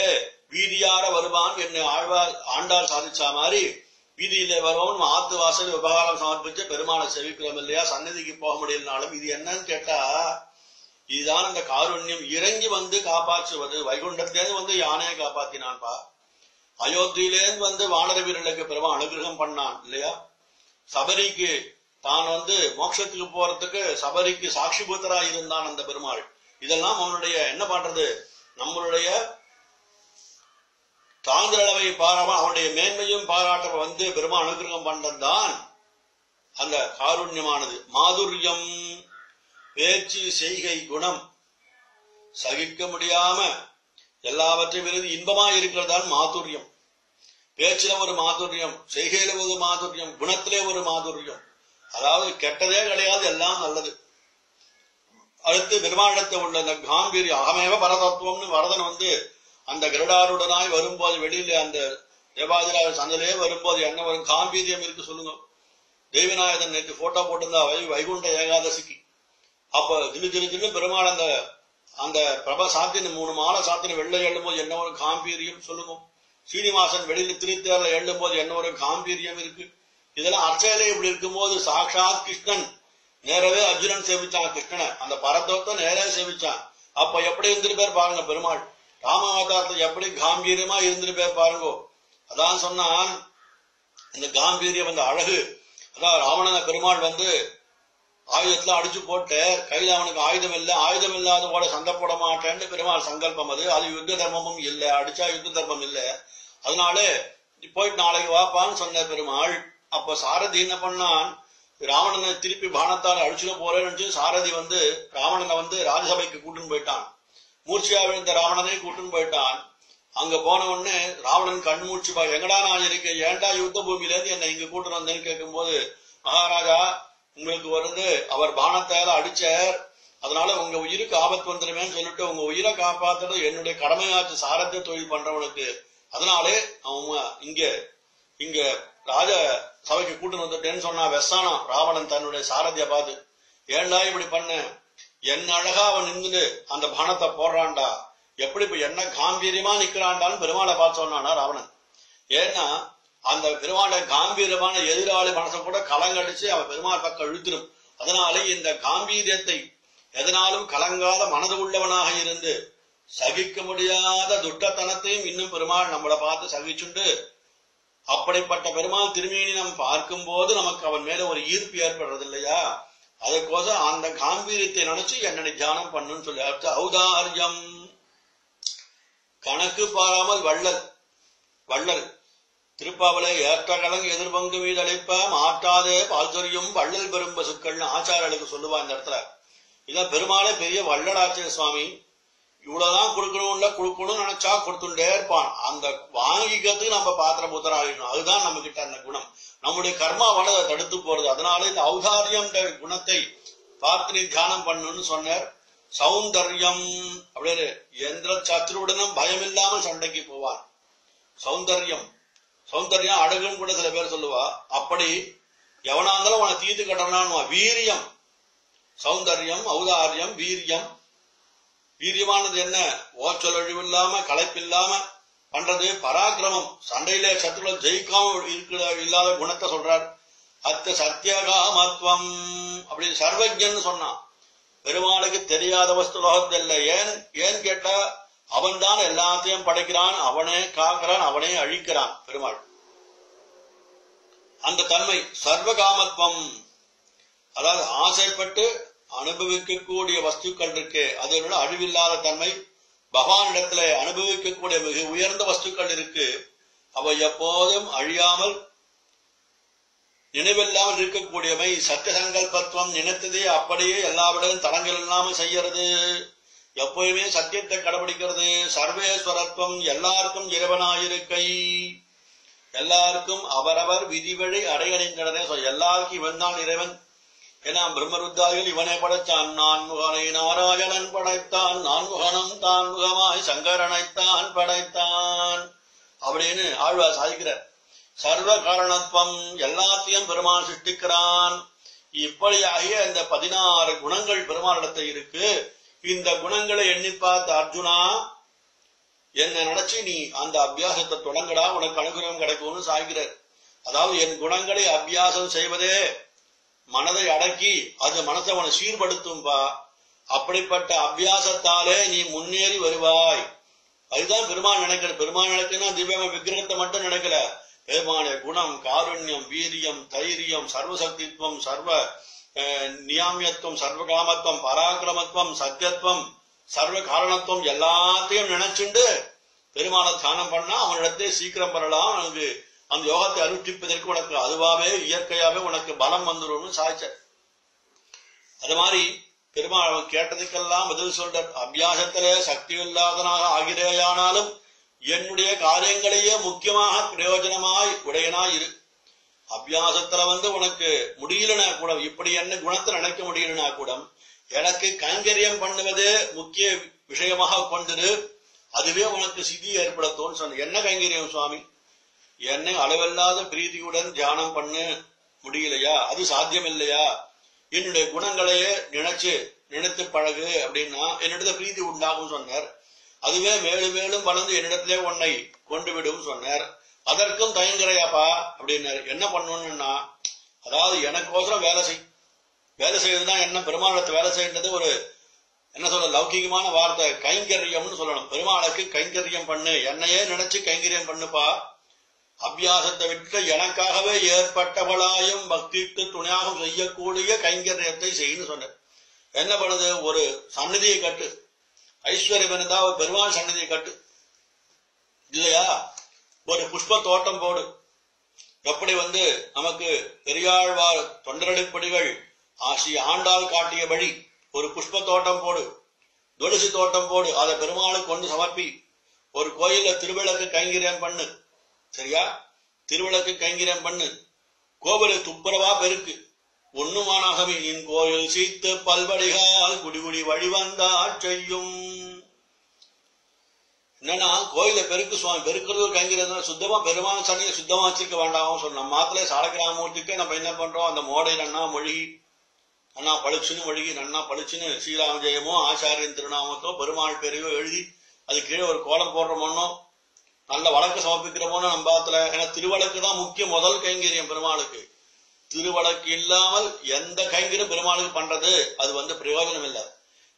வீதியார வருவான் என்ன ஆழ்வார் ஆண்டாள் சாதிச்சா மாதிரி வீதியில வருவன் ஆத்து வாசல் விவகாரம் சமர்ப்பிச்சு பெருமான சேவிக்கிறோம் இல்லையா சன்னதிக்கு போக முடியலனாலும் இது என்னன்னு கேட்டா இதுதான் அந்த காருண்யம். இறங்கி வந்து காப்பாற்றுவது வைகுண்டத்திலேருந்து வந்து யானையை காப்பாத்தினான்பா. அயோத்தியிலேருந்து வந்து வானர வீரர்களுக்கு பெருமா அனுகிரகம் பண்ணான் இல்லையா? சபரிக்கு தான் வந்து மோட்சத்துக்கு போறதுக்கு சபரிக்கு சாட்சிபூத்தரா இருந்தான் அந்த பெருமாள். இதெல்லாம் அவனுடைய என்ன பண்றது? நம்மளுடைய தாழ்ந்த அளவை பாராம அவனுடைய மேன்மையும் பாராட்ட வந்து பெருமா அனுகிரகம் பண்ணதான் அந்த காருண்யமானது. மாதுரியம் பேச்சு செய்கை குணம் சகிக்க முடியாம எல்லாவற்றையும் இருந்து இன்பமா இருக்கிறதான் மாதுரியம். பேச்சில ஒரு மாதுரியம் செய்கையில ஒரு மாதுரியம் குணத்திலே ஒரு மாதுரியம். அதாவது கெட்டதே கிடையாது எல்லாம் நல்லது. அடுத்து பெருமாளத்தை உள்ள அந்த காம்பீரியம் அகமேவ பரதத்துவம்னு வரதன் வந்து அந்த கருடாருடனாய் வரும்போது வெளியில அந்த தேவாதிராஜ சந்தலே வரும்போது என்ன வரும்? காம்பீரியம் இருக்கு சொல்லுங்க. தேவிநாயகன் நேற்று போட்டோ போட்டிருந்தா வை வைகுண்ட ஏகாதசிக்கு. அப்ப திரு திரு திரு பெருமாள் அந்த அந்த பிரப சாத்தின மூணு மாலை சாத்தின வெள்ளை எழும்போது என்ன ஒரு காம்பீரியம் சொல்லுங்க. சீனிவாசன் வெளியில திருத்தேரில் எழுதும் போது என்ன ஒரு காம்பீரியம் இருக்கு? இதெல்லாம் அர்ச்சையிலே இப்படி இருக்கும்போது சாக்ஷாத் கிருஷ்ணன் நேரவே அர்ஜுனன் சேவிச்சான் கிருஷ்ணனை. அந்த பரதத்தை நேரே சேவிச்சான் அப்ப எப்படி இருந்திருப்பார் பாருங்க பெருமாள். ராமாவதாரத்தை எப்படி காம்பீரியமா இருந்திருப்பார் பாருங்க. அதான் சொன்னான் இந்த காம்பீரியம் அந்த அழகு. அதான் ராவணன பெருமாள் வந்து ஆயுதத்துல அடிச்சு போட்டு கையில அவனுக்கு ஆயுதம் இல்லை ஆயுதம் இல்லாத போல சண்டை போட மாட்டேன்னு பெருமாள் சங்கல்பம் அது. அது யுத்த தர்மமும் இல்லை அடிச்சா யுத்த தர்மம் இல்லை. அதனால போயிட்டு நாளைக்கு வாப்பான்னு சொன்ன பெருமாள். அப்ப சாரதி என்ன பண்ணான்? ராவணனை திருப்பி பானத்தால் அடிச்சுட போறேன்னு நினைச்சு சாரதி வந்து ராவணனை வந்து ராஜசபைக்கு கூட்டின்னு போயிட்டான். மூர்ச்சியா விழுந்த ராவணனை கூட்டின்னு போயிட்டான். அங்க போன உடனே ராவணன் கண் மூச்சு பா எங்கடா நான் இருக்கேன்? ஏன்டா யுத்த பூமியில இருந்து என்னை இங்க கூட்டு வந்தேன்னு கேட்கும்போது மகாராஜா உங்களுக்கு வந்து அவர் பானத்தால அடிச்சார். அதனால உங்க உயிருக்கு ஆபத்து வந்துருமேன்னு சொல்லிட்டு உங்க உயிரை காப்பாத்துறது என்னுடைய கடமையாச்சு சாரத்திய தொழில் பண்றவனுக்கு. அதனாலே அவன் இங்க இங்க ராஜ சபைக்கு கூட்டு வந்துட்டேன்னு சொன்னா வெசானா ராவணன் தன்னுடைய சாரதிய பார்த்து ஏன்டா இப்படி பண்ண? என்ன அழகா அவன் நின்று அந்த பானத்தை போடுறான்டா. எப்படி இப்ப என்ன காம்பீரியமா நிக்கிறான்டான்னு பெருமாளை பார்த்து சொன்னானா ராவணன். ஏன்னா அந்த பெருமாள காம்பீரமான எதிராளி மனசை கூட கலங்கடிச்சு அவன் பெருமாள் பக்கம் இழுத்துரும். அதனாலே இந்த காம்பீரியத்தை எதனாலும் கலங்காத மனது உள்ளவனாக இருந்து சகிக்க முடியாத துட்டத்தனத்தையும் இன்னும் பெருமாள் நம்மளை பார்த்து சகிச்சுண்டு அப்படிப்பட்ட பெருமாள் திருமேனி நாம் பார்க்கும் போது நமக்கு அவன் மேல ஒரு ஈர்ப்பு ஏற்படுறது இல்லையா அதுக்கோசம் அந்த காம்பீரியத்தை நினைச்சு என்னை தியானம் பண்ணுன்னு சொல்லி அடுத்து ஔதாரியம். கணக்கு பாராமல் வள்ளல். வள்ளல். திருப்பாவலை ஏற்றகலங் எதிர்பங்கு மீது அழைப்ப மாற்றாதே பால் சொரியும் வள்ளல் பெரும் பசுக்கள்னு ஆச்சாரர்களுக்கு சொல்லுவா இந்த இடத்துல. இதான் பெருமாளே பெரிய வள்ளலாச்சிய சுவாமி. இவ்வளவுதான் கொடுக்கணும்ல கொடுக்கணும்னு நினைச்சா கொடுத்துட்டே இருப்பான். அந்த வாங்கிக்கிறதுக்கு நம்ம பாத்திர புத்தரம் அதுதான் நம்ம கிட்ட அந்த குணம். நம்முடைய கர்மா அதை தடுத்து போறது. அதனால இந்த ஔதாரியம் குணத்தை பார்த்து நீ தியானம் பண்ணுன்னு சொன்னார். சௌந்தர்யம் அப்படின்னு எந்திர சத்ருவுடனும் பயம் இல்லாமல் சண்டைக்கு போவான். சௌந்தர்யம். சௌந்தர்யம் அழகுன்னு கூட சில பேர் சொல்லுவா அப்படி எவனா இருந்தாலும் அவனை தீர்த்து கட்டணான்னு வீரியம். சௌந்தர்யம் ஔதாரியம் வீரியம். வீரியமானது என்ன? ஓச்சல் இல்லாம களைப்பில்லாம பண்றது பராக்கிரமம். சண்டையில சத்துல ஜெயிக்காம இருக்கிற இல்லாத குணத்தை சொல்றார். அத்த சத்தியகாமத்வம் அப்படி சர்வஜன் சொன்னான். பெருமாளுக்கு தெரியாத வஸ்து லோகத்தில் ஏன் ஏன் கேட்டா அவன் தான் எல்லாத்தையும் படைக்கிறான் அவனே காக்கிறான் அவனே அழிக்கிறான் பெருமாள். அந்த தன்மை சர்வகாமத்வம். அதாவது ஆசைப்பட்டு அனுபவிக்கக்கூடிய வஸ்துக்கள் இருக்கு அதனோட அழிவில்லாத தன்மை. பகவானிடத்துல அனுபவிக்கக்கூடிய மிக உயர்ந்த வஸ்துக்கள் இருக்கு. அவை எப்போதும் அழியாமல் நினைவில்லாமல் இருக்கக்கூடியவை. சத்திய சங்கல்பத்துவம் நினைத்ததே அப்படியே எல்லாவிடம் தடங்கள் இல்லாமல் செய்யறது. எப்பயுமே சத்தியத்தை கடைபிடிக்கிறது சர்வேஸ்வரத்துவம் எல்லாருக்கும் இறைவனாயிருக்கை. எல்லாருக்கும் அவரவர் விதிவழி அடையடைந்தனே எல்லாருக்கும் இவன் தான் இறைவன். ஏன்னா பிரம்மருத்தாயில் இவனை படைத்தான் நான்முகனை நாராயணன் படைத்தான் நான்முகனம் தான் முகமாய் சங்கரனைத்தான் படைத்தான். அப்படின்னு ஆழ்வார் சாதிக்கிறார். சர்வ காரணத்துவம் எல்லாத்தையும் பெருமான் சிருஷ்டிக்கிறான். இப்படியாகிய இந்த பதினாறு குணங்கள் பெருமானிடத்தில் இருக்கு. இந்த குணங்களை எண்ணி பார்த்த அர்ஜுனா என்ன நினைச்சு நீ அந்த அபியாசத்தை தொடங்கடா உனக்கு அனுகிரகம் கிடைக்கும்னு சாய்கிறார். அதாவது என் குணங்களை அபியாசம் செய்வதே மனதை அடக்கி அது மனசை அவனை சீர்படுத்தும்பா. அப்படிப்பட்ட அபியாசத்தாலே நீ முன்னேறி வருவாய். அதுதான் பெருமான் நினைக்கிற பெருமான் நினைக்கனா திவ்யம விக்கிரகத்தை மட்டும் நினைக்கல. பெருமானுடைய குணம் காருண்யம் வீரியம் தைரியம் சர்வசக்தித்வம் சர்வ நியாமியத்துவம் சர்வகாமத்துவம் பராக்கிரமத்துவம் சத்தியத்துவம் சர்வ காரணத்துவம் எல்லாத்தையும் நினைச்சுண்டு பெருமான தியானம் பண்ணா அவனிடத்தை சீக்கிரம் வரலாம். அவனுக்கு அந்த யோகத்தை அனுஷ்டிப்பதற்கு உனக்கு அதுவாகவே இயற்கையாவே உனக்கு பலம் வந்துடும் சாய்ச்ச. அது மாதிரி பெருமாள் அவன் கேட்டதுக்கெல்லாம் பதில் சொல்ற அபியாசத்திலே சக்தி இல்லாதனாக ஆகிறேயானாலும் என்னுடைய காரியங்களையே முக்கியமாக பிரயோஜனமாய் உடையனாய் இரு. அபியாசத்துல வந்து உனக்கு முடியலனா கூட இப்படி என்ன குணத்தை நினைக்க முடியலனா கூட எனக்கு கைங்கரியம் பண்ணுவது முக்கிய விஷயமாக கொண்டது அதுவே உனக்கு சிதி ஏற்படுத்தும்னு சொன்ன. என்ன கைங்கரியம் சுவாமி? என்னை அளவில்லாத பிரீதியுடன் தியானம் பண்ண முடியலையா? அது சாத்தியம் இல்லையா என்னுடைய குணங்களையே நினைச்சு நினைத்து பழகு அப்படின்னா என்னிடத்த பிரீதி உண்டாகும் சொன்னார். அதுவே மேலும் மேலும் வளர்ந்து என்னிடத்திலே உன்னை கொண்டு விடும் சொன்னார். அதற்கும் தயங்குறையாப்பா அப்படின்னாரு. என்ன பண்ணணும்னா அதாவது எனக்கோசரம் வேலை செய். வேலை செய்யறதுனா என்ன? பெருமாளத்தை வேலை செய்யறது ஒரு என்ன சொல்ற லௌகிகமான வார்த்தை. கைங்கரியம்னு சொல்லணும். பெருமாளுக்கு கைங்கரியம் பண்ணு. என்னையே நினைச்சு கைங்கரியம் பண்ணுப்பா. அபியாசத்தை விட்டு எனக்காகவே ஏற்பட்டவளாயும் பக்திக்கு துணையாக செய்யக்கூடிய கைங்கரியத்தை செய்யு சொன்ன என்ன பண்ணுது? ஒரு சன்னதியை கட்டு. ஐஸ்வர்யம் இருந்தா ஒரு பெருமாள் சன்னதியை கட்டு. இல்லையா? ஒரு புஷ்ப தோட்டம் போடு. எப்படி வந்து நமக்கு பெரியாழ்வார் தொண்டரடிப்படிகள் ஆசி ஆண்டால் காட்டிய வழி ஒரு புஷ்ப தோட்டம் போடு. துளசி தோட்டம் போடு. அதை பெருமாளுக்கு கொண்டு சமர்ப்பி. ஒரு கோயில திருவிளக்கு கைங்கரியம் பண்ணு. சரியா? திருவிளக்கு கைங்கரியம் பண்ணு. கோவிலை துப்புரவா பெருக்கு. ஒண்ணுமானாகவே என் கோயில் சீத்து பல்வடிகால் குடிகுடி வழிவந்தா செய்யும். என்னன்னா கோயில பெருக்கு சுவாமி பெருக்கிறது கைங்கிறது சுத்தமா பெருமாள் சனியை சுத்தமா வச்சிருக்க வேண்டாம். சொல்லணும் நம்ம மாத்திலே நம்ம என்ன பண்றோம்? அந்த மோடை நன்னா மொழி நன்னா பளிச்சுன்னு மொழிகி நன்னா பளிச்சுன்னு ஸ்ரீராம ஜெயமோ ஆச்சாரியன் திருநாமத்தோ பெருமாள் பேரையோ எழுதி அது கீழே ஒரு கோலம் போடுறோமோனோ நல்ல வழக்கு சமர்ப்பிக்கிறோமோனோ நம்ம பாத்துல. ஏன்னா திருவழக்கு தான் முக்கிய முதல் கைங்கரியம் பெருமாளுக்கு. திருவழக்கு இல்லாமல் எந்த கைங்கரியம் பெருமாளுக்கு பண்றது? அது வந்து பிரயோஜனம் இல்லை.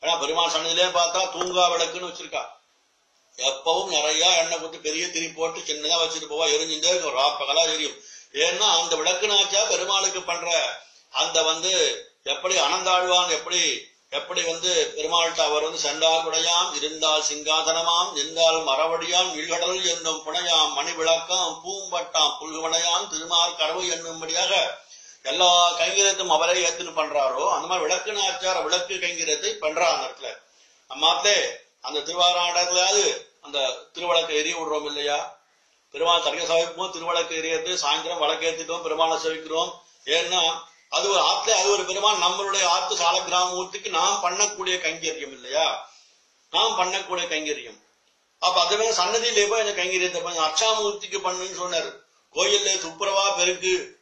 ஏன்னா பெருமாள் சன்னதிலே பார்த்தா தூங்கா விளக்குன்னு வச்சிருக்கா. எப்பவும் நிறைய எண்ணெய் கொடுத்து பெரிய திரி போட்டு சின்னதா வச்சுட்டு போவா. எரிஞ்சுட்டே இருக்கும். ராப்பகலா எரியும். ஏன்னா அந்த விளக்குனாச்சா பெருமாளுக்கு பண்ற அந்த வந்து எப்படி அனந்தாழ்வான் எப்படி எப்படி வந்து பெருமாள்கிட்ட அவர் வந்து சென்றால் குடையாம் இருந்தால் சிங்காதனமாம் நின்றால் மரவடியாம் இழ்கடல் என்னும் புனையாம் மணி விளக்காம் பூம்பட்டாம் புல்குவனையாம் திருமார் கடவு என்னும்படியாக எல்லா கைங்கரியத்தையும் அவரே ஏத்துன்னு பண்றாரோ அந்த மாதிரி விளக்கு நாச்சார விளக்கு கைங்கரியத்தை பண்றா அந்த இடத்துல. நம்மாத்தே அந்த திருவாராடத்துலயாவது அந்த திருவழக்கு எரிய விடுறோம் இல்லையா? பெருமாள் சர்க்க சவிப்போம் திருவழக்கு எரியது சாயந்தரம் வழக்கேற்றிட்டோம் பெருமாளை சவிக்கிறோம். ஏன்னா அது ஒரு ஆத்துல அது ஒரு பெருமாள் நம்மளுடைய ஆத்து சால கிராமத்துக்கு நாம் பண்ணக்கூடிய கைங்கரியம் இல்லையா? நாம் பண்ணக்கூடிய கைங்கரியம். அப்ப அதுவே சன்னதியிலே போய் அந்த கைங்கரியத்தை பண்ண அர்ச்சாமூர்த்திக்கு பண்ணுன்னு சொன்னார். கோயில்ல துப்புரவா பெருக்கு.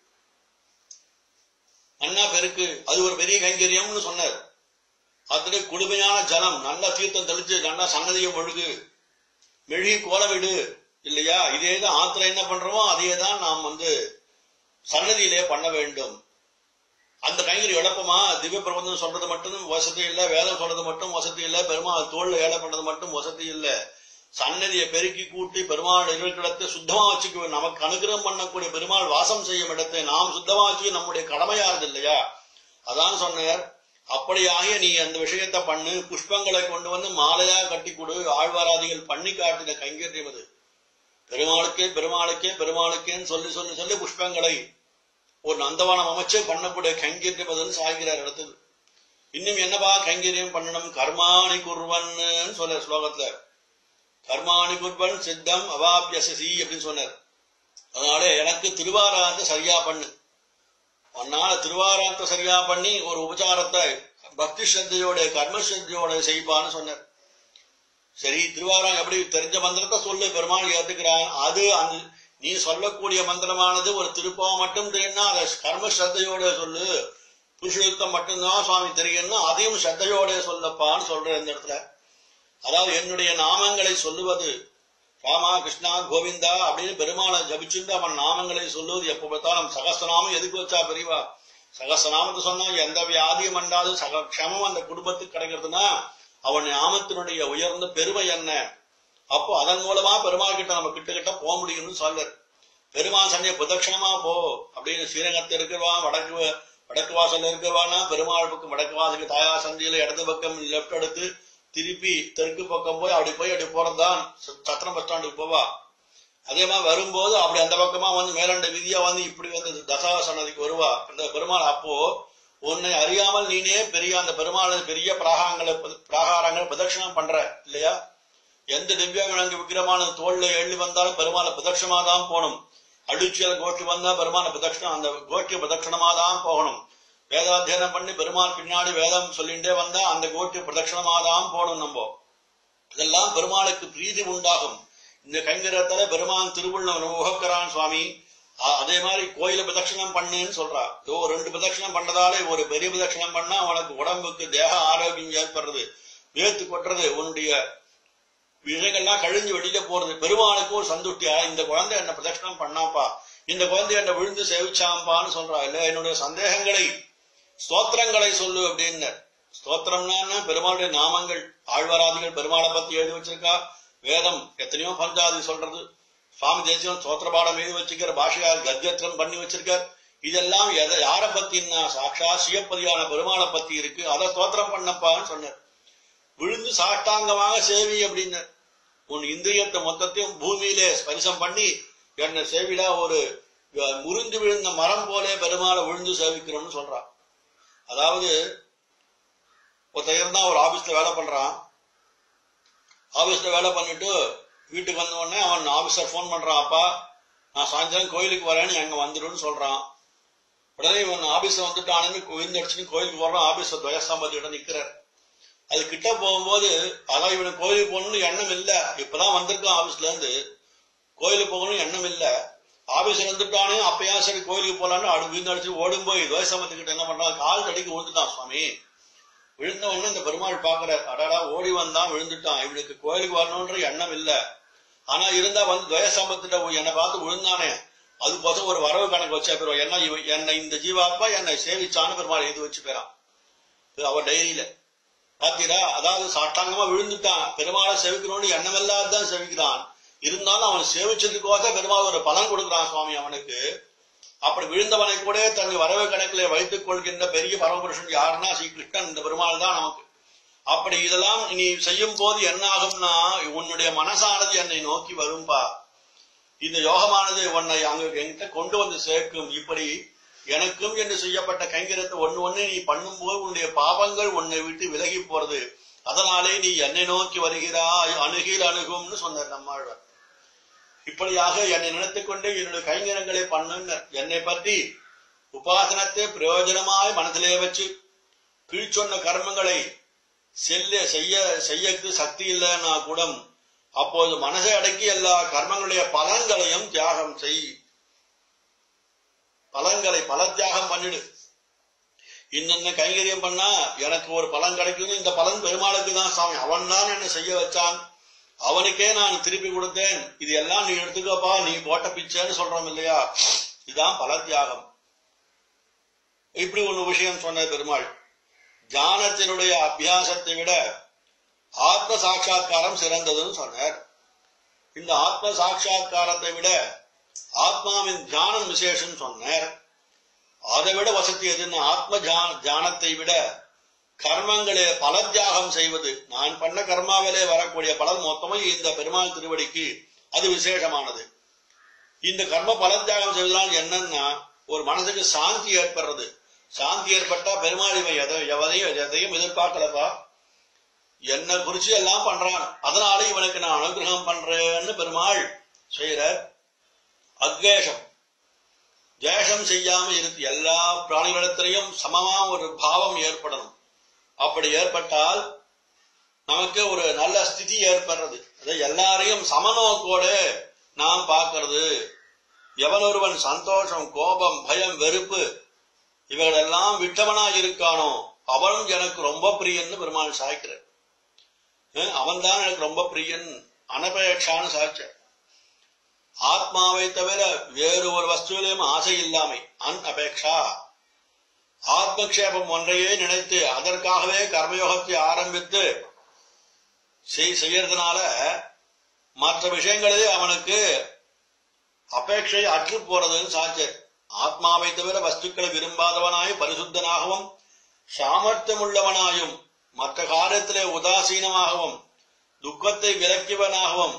அண்ணா பெருக்கு. அது ஒரு பெரிய கைங்கரியம்னு சொன்னார். அதுக்கு குடுமையான ஜலம் நல்லா தீர்த்தம் தெளிச்சு நல்லா சன்னதியை ஒழுகு மெழுகி கோலமிடு இல்லையா? இதே தான் ஆத்துல என்ன பண்றோமோ அதே தான் நாம் வந்து சன்னதியிலே பண்ண வேண்டும். அந்த கைங்கரி இழப்பமா திவ்ய பிரபந்தம் சொல்றது மட்டும் வசதி இல்லை வேதம் சொல்றது மட்டும் வசதி இல்லை பெருமாள் தோல்ல ஏழை பண்றது மட்டும் வசதி இல்லை. சன்னதியை பெருக்கி கூட்டி பெருமாள் இருக்கிறத்தை சுத்தமா வச்சுக்க நமக்கு அனுகிரகம் பண்ணக்கூடிய பெருமாள் வாசம் செய்யும் இடத்தை நாம் சுத்தமா வச்சுக்க நம்முடைய கடமையாது இல்லையா? அதான் சொன்னார் அப்படியாக நீ அந்த விஷயத்தை பண்ணு புஷ்பங்களை கொண்டு வந்து மாலையா கட்டி கொடு ஆழ்வாராதிகள் பண்ணி காட்டின கைங்கரியம் அது பெருமாளுக்கே பெருமாளுக்கே பெருமாளுக்கேன்னு சொல்லி சொல்லி சொல்லி புஷ்பங்களை ஒரு நந்தவனம் அமைச்சு பண்ணக்கூடிய கைங்கரியம் அதுன்னு சாய்கிறார் இடத்துல. இன்னும் என்னப்பா கைங்கரியம் பண்ணணும்? கர்மாணி குர்வன் சொல்ல ஸ்லோகத்துல. கர்மாணி குர்வன் சித்தம் அவாபியசி அப்படின்னு சொன்னார். அதனால எனக்கு திருவாராந்த சரியா பண்ணு. அதனால திருவாராந்த சரியா பண்ணி ஒரு உபச்சாரத்தை பக்தி ஸ்ரத்தையோட கர்ம ஸ்ரத்தையோட சொன்னார். சரி திருவாரம் எப்படி தெரிஞ்ச மந்திரத்தை சொல்லு பெருமாள் ஏத்துக்கிறான் அது அந்த நீ சொல்லக்கூடிய மந்திரமானது ஒரு திருப்பா மட்டும் தெரியும்னா அதை கர்ம ஸ்ரத்தையோட சொல்லு. புருஷயுத்தம் மட்டும்தான் சுவாமி தெரியும்னா அதையும் ஸ்ரத்தையோட சொல்லப்பான்னு சொல்ற இந்த இடத்துல. அதாவது என்னுடைய நாமங்களை சொல்லுவது ராமா கிருஷ்ணா கோவிந்தா அப்படின்னு பெருமாளை ஜபிச்சுட்டு அவன் நாமங்களை சொல்லுவது எப்ப பார்த்தாலும் சகசநாமம் எதுக்கு வச்சா பெரியவா? சகசநாமத்தை சொன்னா எந்த வியாதியும் அண்டாது சக க்ஷமம் அந்த குடும்பத்துக்கு கிடைக்கிறதுனா அவன் நாமத்தினுடைய உயர்ந்த பெருமை என்ன? அப்போ அதன் மூலமா பெருமாள் கிட்ட நம்ம கிட்ட கிட்ட போக முடியும்னு சொல்றார் பெருமாள் சன்னிய பிரதட்சணமா போ அப்படின்னு ஸ்ரீரங்கத்தில் இருக்கிறவா வடக்கு வடக்கு வாசல் இருக்கிறவானா பெருமாள் பக்கம் வடக்கு வாசலுக்கு தாயா சந்தியில இடது பக்கம் லெப்ட் எடுத்து திருப்பி தெற்கு பக்கம் போய் அப்படி போய் அப்படி போறதுதான் சத்திரம் பஸ் ஸ்டாண்டுக்கு போவா. அதே மாதிரி வரும்போது அப்படி அந்த பக்கமா வந்து மேலண்ட விதியா வந்து இப்படி வந்து தசாசனதிக்கு வருவா. அந்த பெருமாள் அப்போ உன்னை அறியாமல் நீனே பெரிய அந்த பெருமாள் பெரிய பிராகாரங்களை பிராகாரங்களை பிரதட்சணம் பண்ற இல்லையா? எந்த திவ்யாங்க விக்கிரமான தோல்ல எழுதி வந்தாலும் பெருமாளை பிரதட்சணமா தான் போகணும். அடிச்சியல கோஷ்டி வந்தா பெருமாளை பிரதட்சணம் அந்த கோஷ்டி பிரதட்சணமா தான் போகணும். வேதாத்தியனம் பண்ணி பெருமாள் பின்னாடி வேதம் சொல்லிட்டே வந்தா அந்த கோட்டு பிரதட்சணமாதான் போடும் நம்ம. இதெல்லாம் பெருமாளுக்கு பிரீதி உண்டாகும். இந்த கைங்கரத்துல பெருமான் திருவுள்ள உகக்கிறான் சுவாமி அதே மாதிரி கோயில பிரதட்சணம் பண்ணுன்னு சொல்றா. ஓ ரெண்டு பிரதட்சணம் பண்ணதாலே ஒரு பெரிய பிரதட்சணம் பண்ணா உனக்கு உடம்புக்கு தேக ஆரோக்கியம் ஏற்படுறது வேத்து கொட்டுறது உன்னுடைய விஷயங்கள்லாம் கழிஞ்சு வெளியில போறது. பெருமாளுக்கு ஒரு சந்துட்டியா இந்த குழந்தை என்ன பிரதட்சணம் பண்ணாப்பா இந்த குழந்தை என்ன விழுந்து சேவிச்சாம்பான்னு சொல்றா. இல்ல என்னுடைய சந்தேகங்களை ஸ்தோத்திரங்களை சொல்லு அப்படின்னு. ஸ்தோத்திரம்னா பெருமாளுடைய நாமங்கள். ஆழ்வாராதிகள் பெருமாளை பத்தி எழுதி வச்சிருக்கா? வேதம் எத்தனையோ பஞ்சாதி சொல்றது. சுவாமி தேசியம் ஸ்தோத்திர பாடம் எழுதி வச்சுக்கிற பாஷையார் கத்யத்திரம் பண்ணி வச்சிருக்கார். இதெல்லாம் எதை யாரை பத்தின்னா சாட்சா சிவப்பதியான பெருமாளை பத்தி இருக்கு. அதை ஸ்தோத்திரம் பண்ணப்பான்னு சொன்னார். விழுந்து சாஷ்டாங்கமாக சேவி அப்படின்னார் உன் இந்திரியத்தை மொத்தத்தையும் பூமியிலே ஸ்பரிசம் பண்ணி என்னை சேவிடா. ஒரு முறிந்து விழுந்த மரம் போலே பெருமாளை விழுந்து சேவிக்கிறோம்னு சொல்றான். அதாவது ஒருத்தன் இருந்தா ஒரு ஆபீஸ்ல வேலை பண்றான். ஆபீஸ்ல வேலை பண்ணிட்டு வீட்டுக்கு வந்த உடனே அவன் ஆபீஸர் ஃபோன் பண்றான் அப்பா நான் சாயந்தரம் கோயிலுக்கு வரேன்னு அங்க வந்துடுன்னு சொல்றான். உடனே இவன் ஆபீஸ்ல வந்துட்டானுன்னு விழுந்தடிச்சுன்னு கோயிலுக்கு போறான். ஆபீஸ்ல துவயசாம்பதியோட நிக்கிறார். அது கிட்ட போகும்போது அதான் இவனுக்கு கோயிலுக்கு போகணும்னு எண்ணம் இல்ல. இப்பதான் வந்திருக்கான் ஆபீஸ்ல இருந்து. கோயிலுக்கு போகணும்னு எண்ணம் இல்லை. ஆபீஸ் இருந்துட்டானே அப்பயா சரி கோயிலுக்கு போலான்னு அடு விழுந்தடிச்சு ஓடும் போய் துவயஸ்தாம்பத்துக்கிட்ட என்ன பண்றான் கால் தடிக்கு விழுந்துட்டான் சுவாமி. விழுந்த உடனே இந்த பெருமாள் பாக்குறார் அடாடா ஓடி வந்தான் விழுந்துட்டான். இவனுக்கு கோயிலுக்கு வரணும்ன்ற எண்ணம் இல்ல. ஆனா இருந்தா வந்து துவயசம்பத்திட்ட என்னை பார்த்து விழுந்தானே. அதுக்கோசம் ஒரு வரவு கணக்கு வச்சா பெறுவோம் என்ன இவன் என்னை இந்த ஜீவாத்மா என்னை சேவிச்சான்னு பெருமாள் எழுதி வச்சு போயிறான். இது அவர் டைரியில. பாத்தீரா அதாவது சாட்டாங்கமா விழுந்துட்டான். பெருமாளை செவிக்கணும்னு எண்ணமில்லாதான் செவிக்கிறான். இருந்தாலும் அவன் சேவிச்சதுக்கோச பெருமாள் ஒரு பலன் கொடுக்குறான் சுவாமி அவனுக்கு. அப்படி விழுந்தவனை கூட தன் வரவு கணக்கிலே வைத்துக் கொள்கின்ற பெரிய பரமபுருஷன் யாருன்னா ஸ்ரீ கிருஷ்ணன் இந்த பெருமாள் தான் நமக்கு. அப்படி இதெல்லாம் நீ செய்யும் போது என்ன ஆகும்னா உன்னுடைய மனசானது என்னை நோக்கி வரும்பா. இந்த யோகமானது உன்னை அங்க என்கிட்ட கொண்டு வந்து சேர்க்கும். இப்படி எனக்கும் என்று செய்யப்பட்ட கைங்கரத்தை ஒண்ணு ஒண்ணு நீ பண்ணும்போது உன்னுடைய பாவங்கள் உன்னை விட்டு விலகி போறது. அதனாலே நீ என்னை நோக்கி வருகிறாய் அணுகில் அணுகும்னு சொன்னார் நம்மாழ்வார். இப்படியாக என்னை நினைத்துக்கொண்டு என்னுடைய கைங்கரங்களை பண்ணுங்க என்னை பற்றி உபாசனத்தை பிரயோஜனமாய் மனதிலே வச்சு கீழ்ச்சொன்ன கர்மங்களை செல்ல செய்ய செய்யக்கு சக்தி இல்லைன்னா கூட அப்போது மனசை அடக்கி எல்லா கர்மங்களுடைய பலன்களையும் தியாகம் செய். பலன்களை பல தியாகம் பண்ணிடு. இன்னென்ன கைங்கரியம் பண்ணா எனக்கு ஒரு பலன் கிடைக்கும் இந்த பலன் பெருமாளுக்கு தான் சாமி. அவன் தான் என்ன செய்ய வச்சான். அவனுக்கே நான் திருப்பி கொடுத்தேன். இது எல்லாம் நீ எடுத்துக்கப்பா. நீ போட்ட பிச்சைன்னு சொல்றோம் இல்லையா? இதுதான் பல தியாகம். இப்படி ஒரு விஷயம் சொன்ன பெருமாள். தியானத்தினுடைய அபியாசத்தை விட ஆத்ம சாட்சா்காரம் சிறந்ததுன்னு சொன்னார். இந்த ஆத்ம சாட்சா்காரத்தை விட ஆத்மாவின் தியானம் விசேஷம் சொன்னார். அதை விட வசதி எதுன்னு ஆத்ம தியானத்தை விட கர்மங்களே பல தியாகம் செய்வது. நான் பண்ண கர்மாவிலே வரக்கூடிய பலன் மொத்தமும் இந்த பெருமாள் திருவடிக்கு அது விசேஷமானது. இந்த கர்ம பல தியாகம் செய்வதனால் என்னன்னா ஒரு மனசுக்கு சாந்தி ஏற்படுறது. சாந்தி ஏற்பட்டா பெருமாள் இவன் எதை எவதையும் எதையும் எதிர்பார்க்கலப்பா. என்ன குறிச்சு எல்லாம் பண்றான். அதனால இவனுக்கு நான் அனுகிரகம் பண்றேன்னு பெருமாள் செய்யற அத்வேஷம். தேசம் செய்யாம இருக்கு எல்லா பிராணிகளிடத்திலையும் சமமா ஒரு பாவம் ஏற்படணும். அப்படி ஏற்பட்டால் நமக்கு ஒரு நல்ல ஸ்திதி ஏற்படுறது. அது எல்லாரையும் சமநோக்கோடு நாம் பார்க்கறது. எவனொருவன் சந்தோஷம் கோபம் பயம் வெறுப்பு இவைகளெல்லாம் விட்டவனா இருக்கானோ அவனும் எனக்கு ரொம்ப பிரியன்னு பெருமாள் சாய்க்கிறார். அவன் தான் எனக்கு ரொம்ப பிரியன் அனபேட்சான்னு சாய்ச்சார். ஆத்மாவை தவிர வேறு ஒரு வஸ்துவிலையும் ஆசை இல்லாமை அன் அபேக்ஷா. ஆத்மக்ஷேபம் ஒன்றையே நினைத்து அதற்காகவே கர்மயோகத்தை ஆரம்பித்து செய்யறதுனால மற்ற விஷயங்களிலே அவனுக்கு அபேட்சை அற்று போறதுன்னு சாச்சர் ஆத்மாவை தவிர வஸ்துக்களை விரும்பாதவனாய் பரிசுத்தனாகவும் சாமர்த்தியம் உள்ளவனாயும் மற்ற காரியத்திலே உதாசீனமாகவும் துக்கத்தை விலக்கியவனாகவும்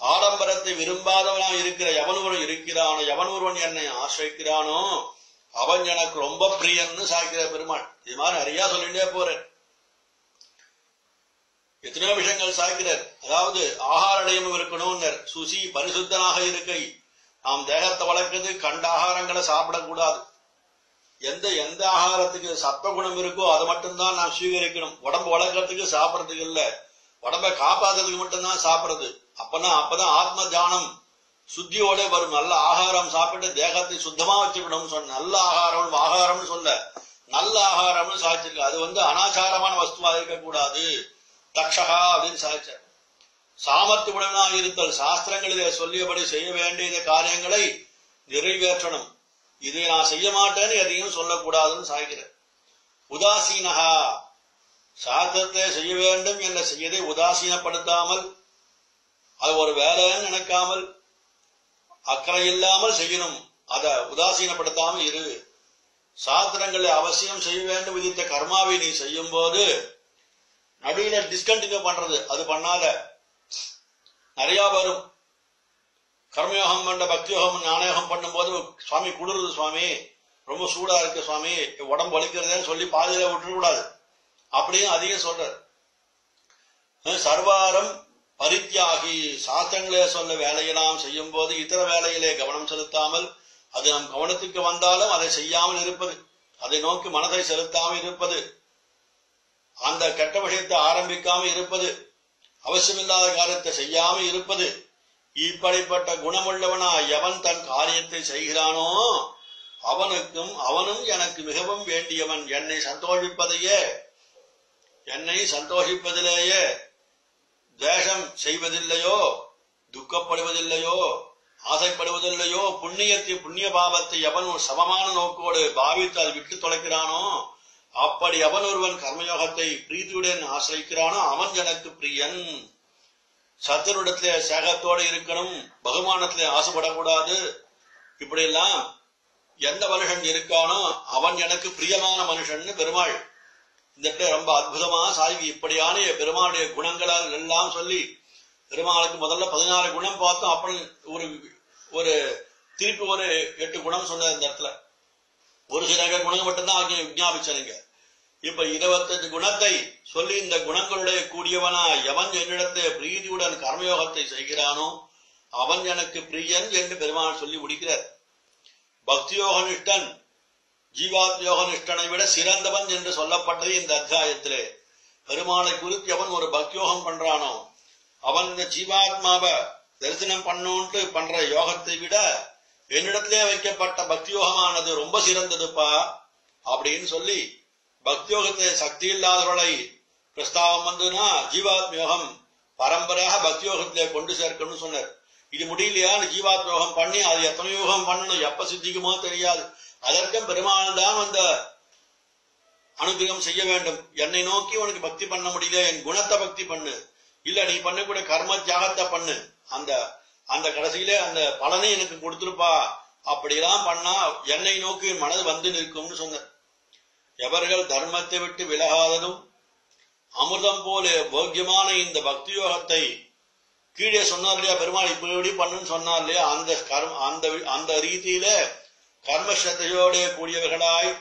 ஆடம்பரத்தை விரும்பாதவனாக இருக்கிற எவன் ஒருவன் இருக்கிறானோ எவன் ஒருவன் என்னை ஆசிரிக்கிறானோ அவன் எனக்கு ரொம்ப பிரியன்னு சாய்க்கிற பெருமாள். இது மாதிரி நிறைய சொல்லிட்டே போறேன். எத்தனையோ விஷயங்கள் சாய்க்கிறார். அதாவது ஆகார நியமம் இருக்கணும்னர். சுசி பரிசுத்தனாக இருக்கை. நாம் தேகத்தை வளர்க்கிறது கண்ட ஆகாரங்களை சாப்பிடக்கூடாது. எந்த எந்த ஆகாரத்துக்கு சத்த குணம் இருக்கோ அதை மட்டும்தான் நாம் சுவீகரிக்கணும் உடம்பு வளர்க்கறதுக்கு சாப்பிடறதுக்கு இல்ல. உடம்பை காப்பாத்துறதுக்கு மட்டும்தான் சாப்பிடுறது. அப்பனா அப்பதான் ஆத்ம தியானம் சுத்தியோட வரும். நல்ல ஆகாரம் சாப்பிட்டு தேகத்தை சுத்தமா வச்சுக்கணும்னு சொன்ன நல்ல ஆகாரம் ஆகாரம்னு சொல்ல நல்ல ஆகாரம்னு சாதிச்சிருக்கு. அது வந்து அனாச்சாரமான வஸ்துவா இருக்கக்கூடாது. தக்ஷகா அப்படின்னு சாதிச்சார். சாமர்த்தியுடனா இருத்தல். சாஸ்திரங்களிலே சொல்லியபடி செய்ய வேண்டிய காரியங்களை நிறைவேற்றணும். இதை நான் செய்ய மாட்டேன்னு எதையும் சொல்லக்கூடாதுன்னு சாய்க்கிறேன் உதாசீனகா சாஸ்திரத்தை செய்ய வேண்டும் என்ற செய்யதை உதாசீனப்படுத்தாமல் அது ஒரு வேலைன்னு நினைக்காமல் அக்கறை இல்லாமல் செய்யணும். அதை உதாசீனப்படுத்தாமல் இரு. சாத்திரங்களை அவசியம் செய்ய வேண்டும் விதித்த கர்மாவை நீ செய்யும் போது நடுவில டிஸ்கண்டினியூ பண்றது. அது பண்ணாத. நிறைய வரும். கர்மயோகம் பண்ண பக்தியோகம் ஞானயோகம் பண்ணும்போது சுவாமி குளிருது சுவாமி. ரொம்ப சூடா இருக்கு சுவாமி. உடம்பு வலிக்கிறதேன்னு சொல்லி பாதியில விட்டுக்கூடாது அப்படியும் அதிகம் சொல்றார். சர்வாரம் பரித்தியாகி சாஸ்திரங்களே சொல்ல வேலையெல்லாம் செய்யும் போது இதர வேலையிலே கவனம் செலுத்தாமல் அது நம் கவனத்துக்கு வந்தாலும் அதை செய்யாமல் இருப்பது அதை நோக்கி மனதை செலுத்தாமல் இருப்பது அந்த கெட்ட விஷயத்தை ஆரம்பிக்காம இருப்பது அவசியமில்லாத காரியத்தை செய்யாம இருப்பது இப்படிப்பட்ட குணமுள்ளவனா எவன் தன் காரியத்தை செய்கிறானோ அவனுக்கும் அவனும் எனக்கு மிகவும் வேண்டியவன். என்னை சந்தோஷிப்பதையே என்னை சந்தோஷிப்பதிலேயே துவேஷம் செய்வதில்லையோ துக்கப்படுவதில்லையோ ஆசைப்படுவதில்லையோ புண்ணியத்தை புண்ணிய பாவத்தை எவன் சமமான நோக்கோடு பாவித்து அதை விட்டு தொலைக்கிறானோ அப்படி அவன் ஒருவன் கர்மயோகத்தை பிரீத்தியுடன் ஆசிரிக்கிறானோ அவன் எனக்கு பிரியன். சத்துருடத்திலே சேகத்தோடு இருக்கணும் பகுமானத்திலே ஆசைப்படக்கூடாது. இப்படி எல்லாம் எந்த மனுஷன் இருக்கானோ அவன் எனக்கு பிரியமான மனுஷன் பெருமாள் இந்த இடத்துல ரொம்ப அற்புதமா சாய்வி. இப்படியான பெருமாளுடைய குணங்களால் எல்லாம் சொல்லி பெருமாளுக்கு முதல்ல பதினாறு குணம் பார்த்தோம். அப்புறம் ஒரு ஒரு திருப்பி ஒரு எட்டு குணம் சொன்னது இந்த இடத்துல. ஒரு சில குணம் மட்டும்தான் அவங்க விஞ்ஞாபிச்சனுங்க இப்ப இருபத்தஞ்சு குணத்தை சொல்லி இந்த குணங்களுடைய கூடியவனா எவன் என்னிடத்தை பிரீதியுடன் கர்மயோகத்தை செய்கிறானோ அவன் எனக்கு பிரியன் என்று பெருமாள் சொல்லி முடிக்கிறார். பக்தியோக நிஷ்டன் ஜீவாத்யோக நிஷ்டனை விட சிறந்தவன் என்று சொல்லப்பட்டது இந்த அத்தியாயத்திலே. பெருமாளை குறித்து எவன் ஒரு பக்தியோகம் பண்றானோ? அவன் இந்த ஜீவாத்மாவை தரிசனம் பண்ணோன்ட்டு பண்ற யோகத்தை விட என்னிடத்திலே வைக்கப்பட்ட பக்தியோகமானது ரொம்ப சிறந்ததுப்பா அப்படின்னு சொல்லி பக்தியோகத்தை சக்தி இல்லாதவர்களை பிரஸ்தாவம் வந்ததுன்னா ஜீவாத்ம யோகம் பரம்பரையாக பக்தியோகத்திலே கொண்டு சேர்க்கணும்னு சொன்னார். இது முடியலையா? ஜீவாத்மயோகம் யோகம் பண்ணி அது எத்தனை யோகம் பண்ணணும்? எப்ப சித்திக்குமோ தெரியாது. அதற்கும் பெருமாள் தான் அந்த அனுகிரகம் செய்ய வேண்டும். என்னை நோக்கி உனக்கு பக்தி பண்ண முடியல என் குணத்தை பக்தி பண்ணு. இல்ல நீ பண்ணக்கூடிய கர்ம தியாகத்தை பண்ணு. அந்த அந்த கடைசியிலே அந்த பலனை எனக்கு கொடுத்துருப்பா. அப்படிலாம் பண்ணா என்னை நோக்கி மனது வந்து நிற்கும்னு சொன்னார். எவர்கள் தர்மத்தை விட்டு விலகாததும் அமிர்தம் போல போக்கியமான இந்த பக்தி யோகத்தை கீழே சொன்னார் இல்லையா பெருமாள் இப்படி இப்படி பண்ணுன்னு சொன்னார் இல்லையா அந்த கர்ம அந்த அந்த ரீதியில கர்மஸ்ரத்தையோட கூடியவர்களாய்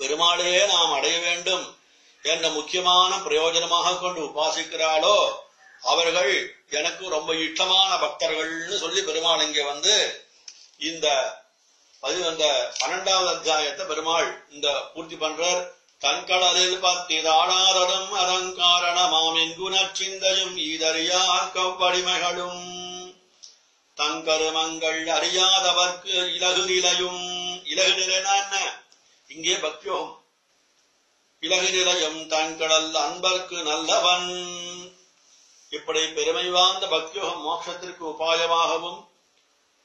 பெருமாளையே நாம் அடைய வேண்டும் என்ற முக்கியமான பிரயோஜனமாக கொண்டு உபாசிக்கிறாளோ அவர்கள் எனக்கு ரொம்ப இஷ்டமான பக்தர்கள்னு சொல்லி பெருமாள் இங்கே வந்து இந்த பதி அந்த பன்னெண்டாவது அத்தியாயத்தை பெருமாள் இந்த பூர்த்தி பண்றார். தன்கடலில் பத்திதாடாரடும் அலங்காரணமாமின் குணச்சிந்தையும் ஈதறியார் கவ்வடிமைகளும் தங்கருமங்கள் அறியாதவர்க்கு இலகு நிலையும் இலகு நிலைனா என்ன? இங்கே பக்தியோகம். இலகு நிலையம் தங்கடல் அன்பர்க்கு நல்லவன். இப்படி பெருமை வாய்ந்த பக்தியோகம் மோட்சத்திற்கு உபாயமாகவும்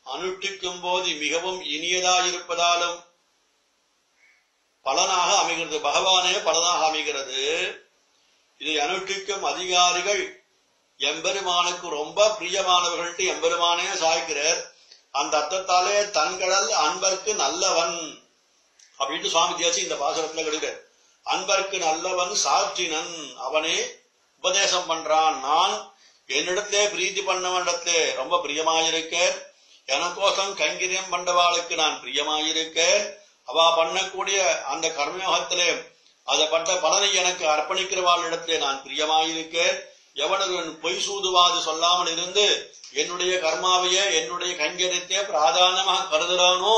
அனுஷ்டிக்கும் போது மிகவும் இனியதாயிருப்பதாலும் பலனாக அமைகிறது. பகவானே பலனாக அமைகிறது. இதை அனுஷ்டிக்கும் அதிகாரிகள் எம்பெருமானுக்கு ரொம்ப பிரியமானவர்கள்ட்டு எம்பெருமானே சாய்க்கிறார். அந்த அர்த்தத்தாலே தன்கடல் அன்பர்க்கு நல்லவன் அப்படின்னு சுவாமி தேசி இந்த பாசுரத்துல கெடுக்கிறார். அன்பர்க்கு நல்லவன் சாற்றினன் அவனே உபதேசம் பண்றான். நான் என்னிடத்திலே பிரீத்தி பண்ணவனிடத்திலே ரொம்ப பிரியமாயிருக்கேன். எனக்கோசம் கைங்கரியம் பண்டவாளுக்கு நான் பிரியமாயிருக்கேன். அவ பண்ணக்கூடிய அந்த கர்மயோகத்திலே அதை பட்ட பலனை எனக்கு அர்ப்பணிக்கிறவாளிடத்திலே நான் பிரியமாயிருக்கேன். எவனொருவன் பொய் சூதுவாது சொல்லாமல் இருந்து என்னுடைய கர்மாவையே என்னுடைய கைங்கரியத்தையே பிராதானமாக கருதுறானோ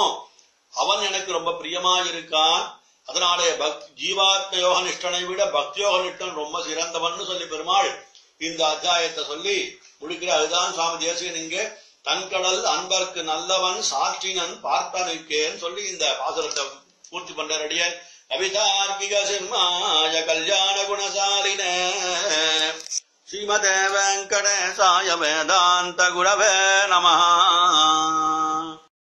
அவன் எனக்கு ரொம்ப பிரியமாயிருக்கான். அதனாலே பக்தி ஜீவாத்ம யோக நிஷ்டனை விட பக்தியோக நிஷ்டன் ரொம்ப சிறந்தவன் சொல்லி பெருமாள் இந்த அத்தியாயத்தை சொல்லி முடிக்கிற அதுதான் சுவாமி தேசிகன் இங்கே தன்கடல் அன்பர்க்கு நல்லவன் சாற்றினன் பார்த்தனுக்கேன்னு சொல்லி இந்த பாசுரத்தை பூர்த்தி பண்ற அடியன் கவிதார்க்கிக சிம்மாய கல்யாண குணசாலின. ஸ்ரீமதே வெங்கடேசாய வேதாந்த குரவே நமஹா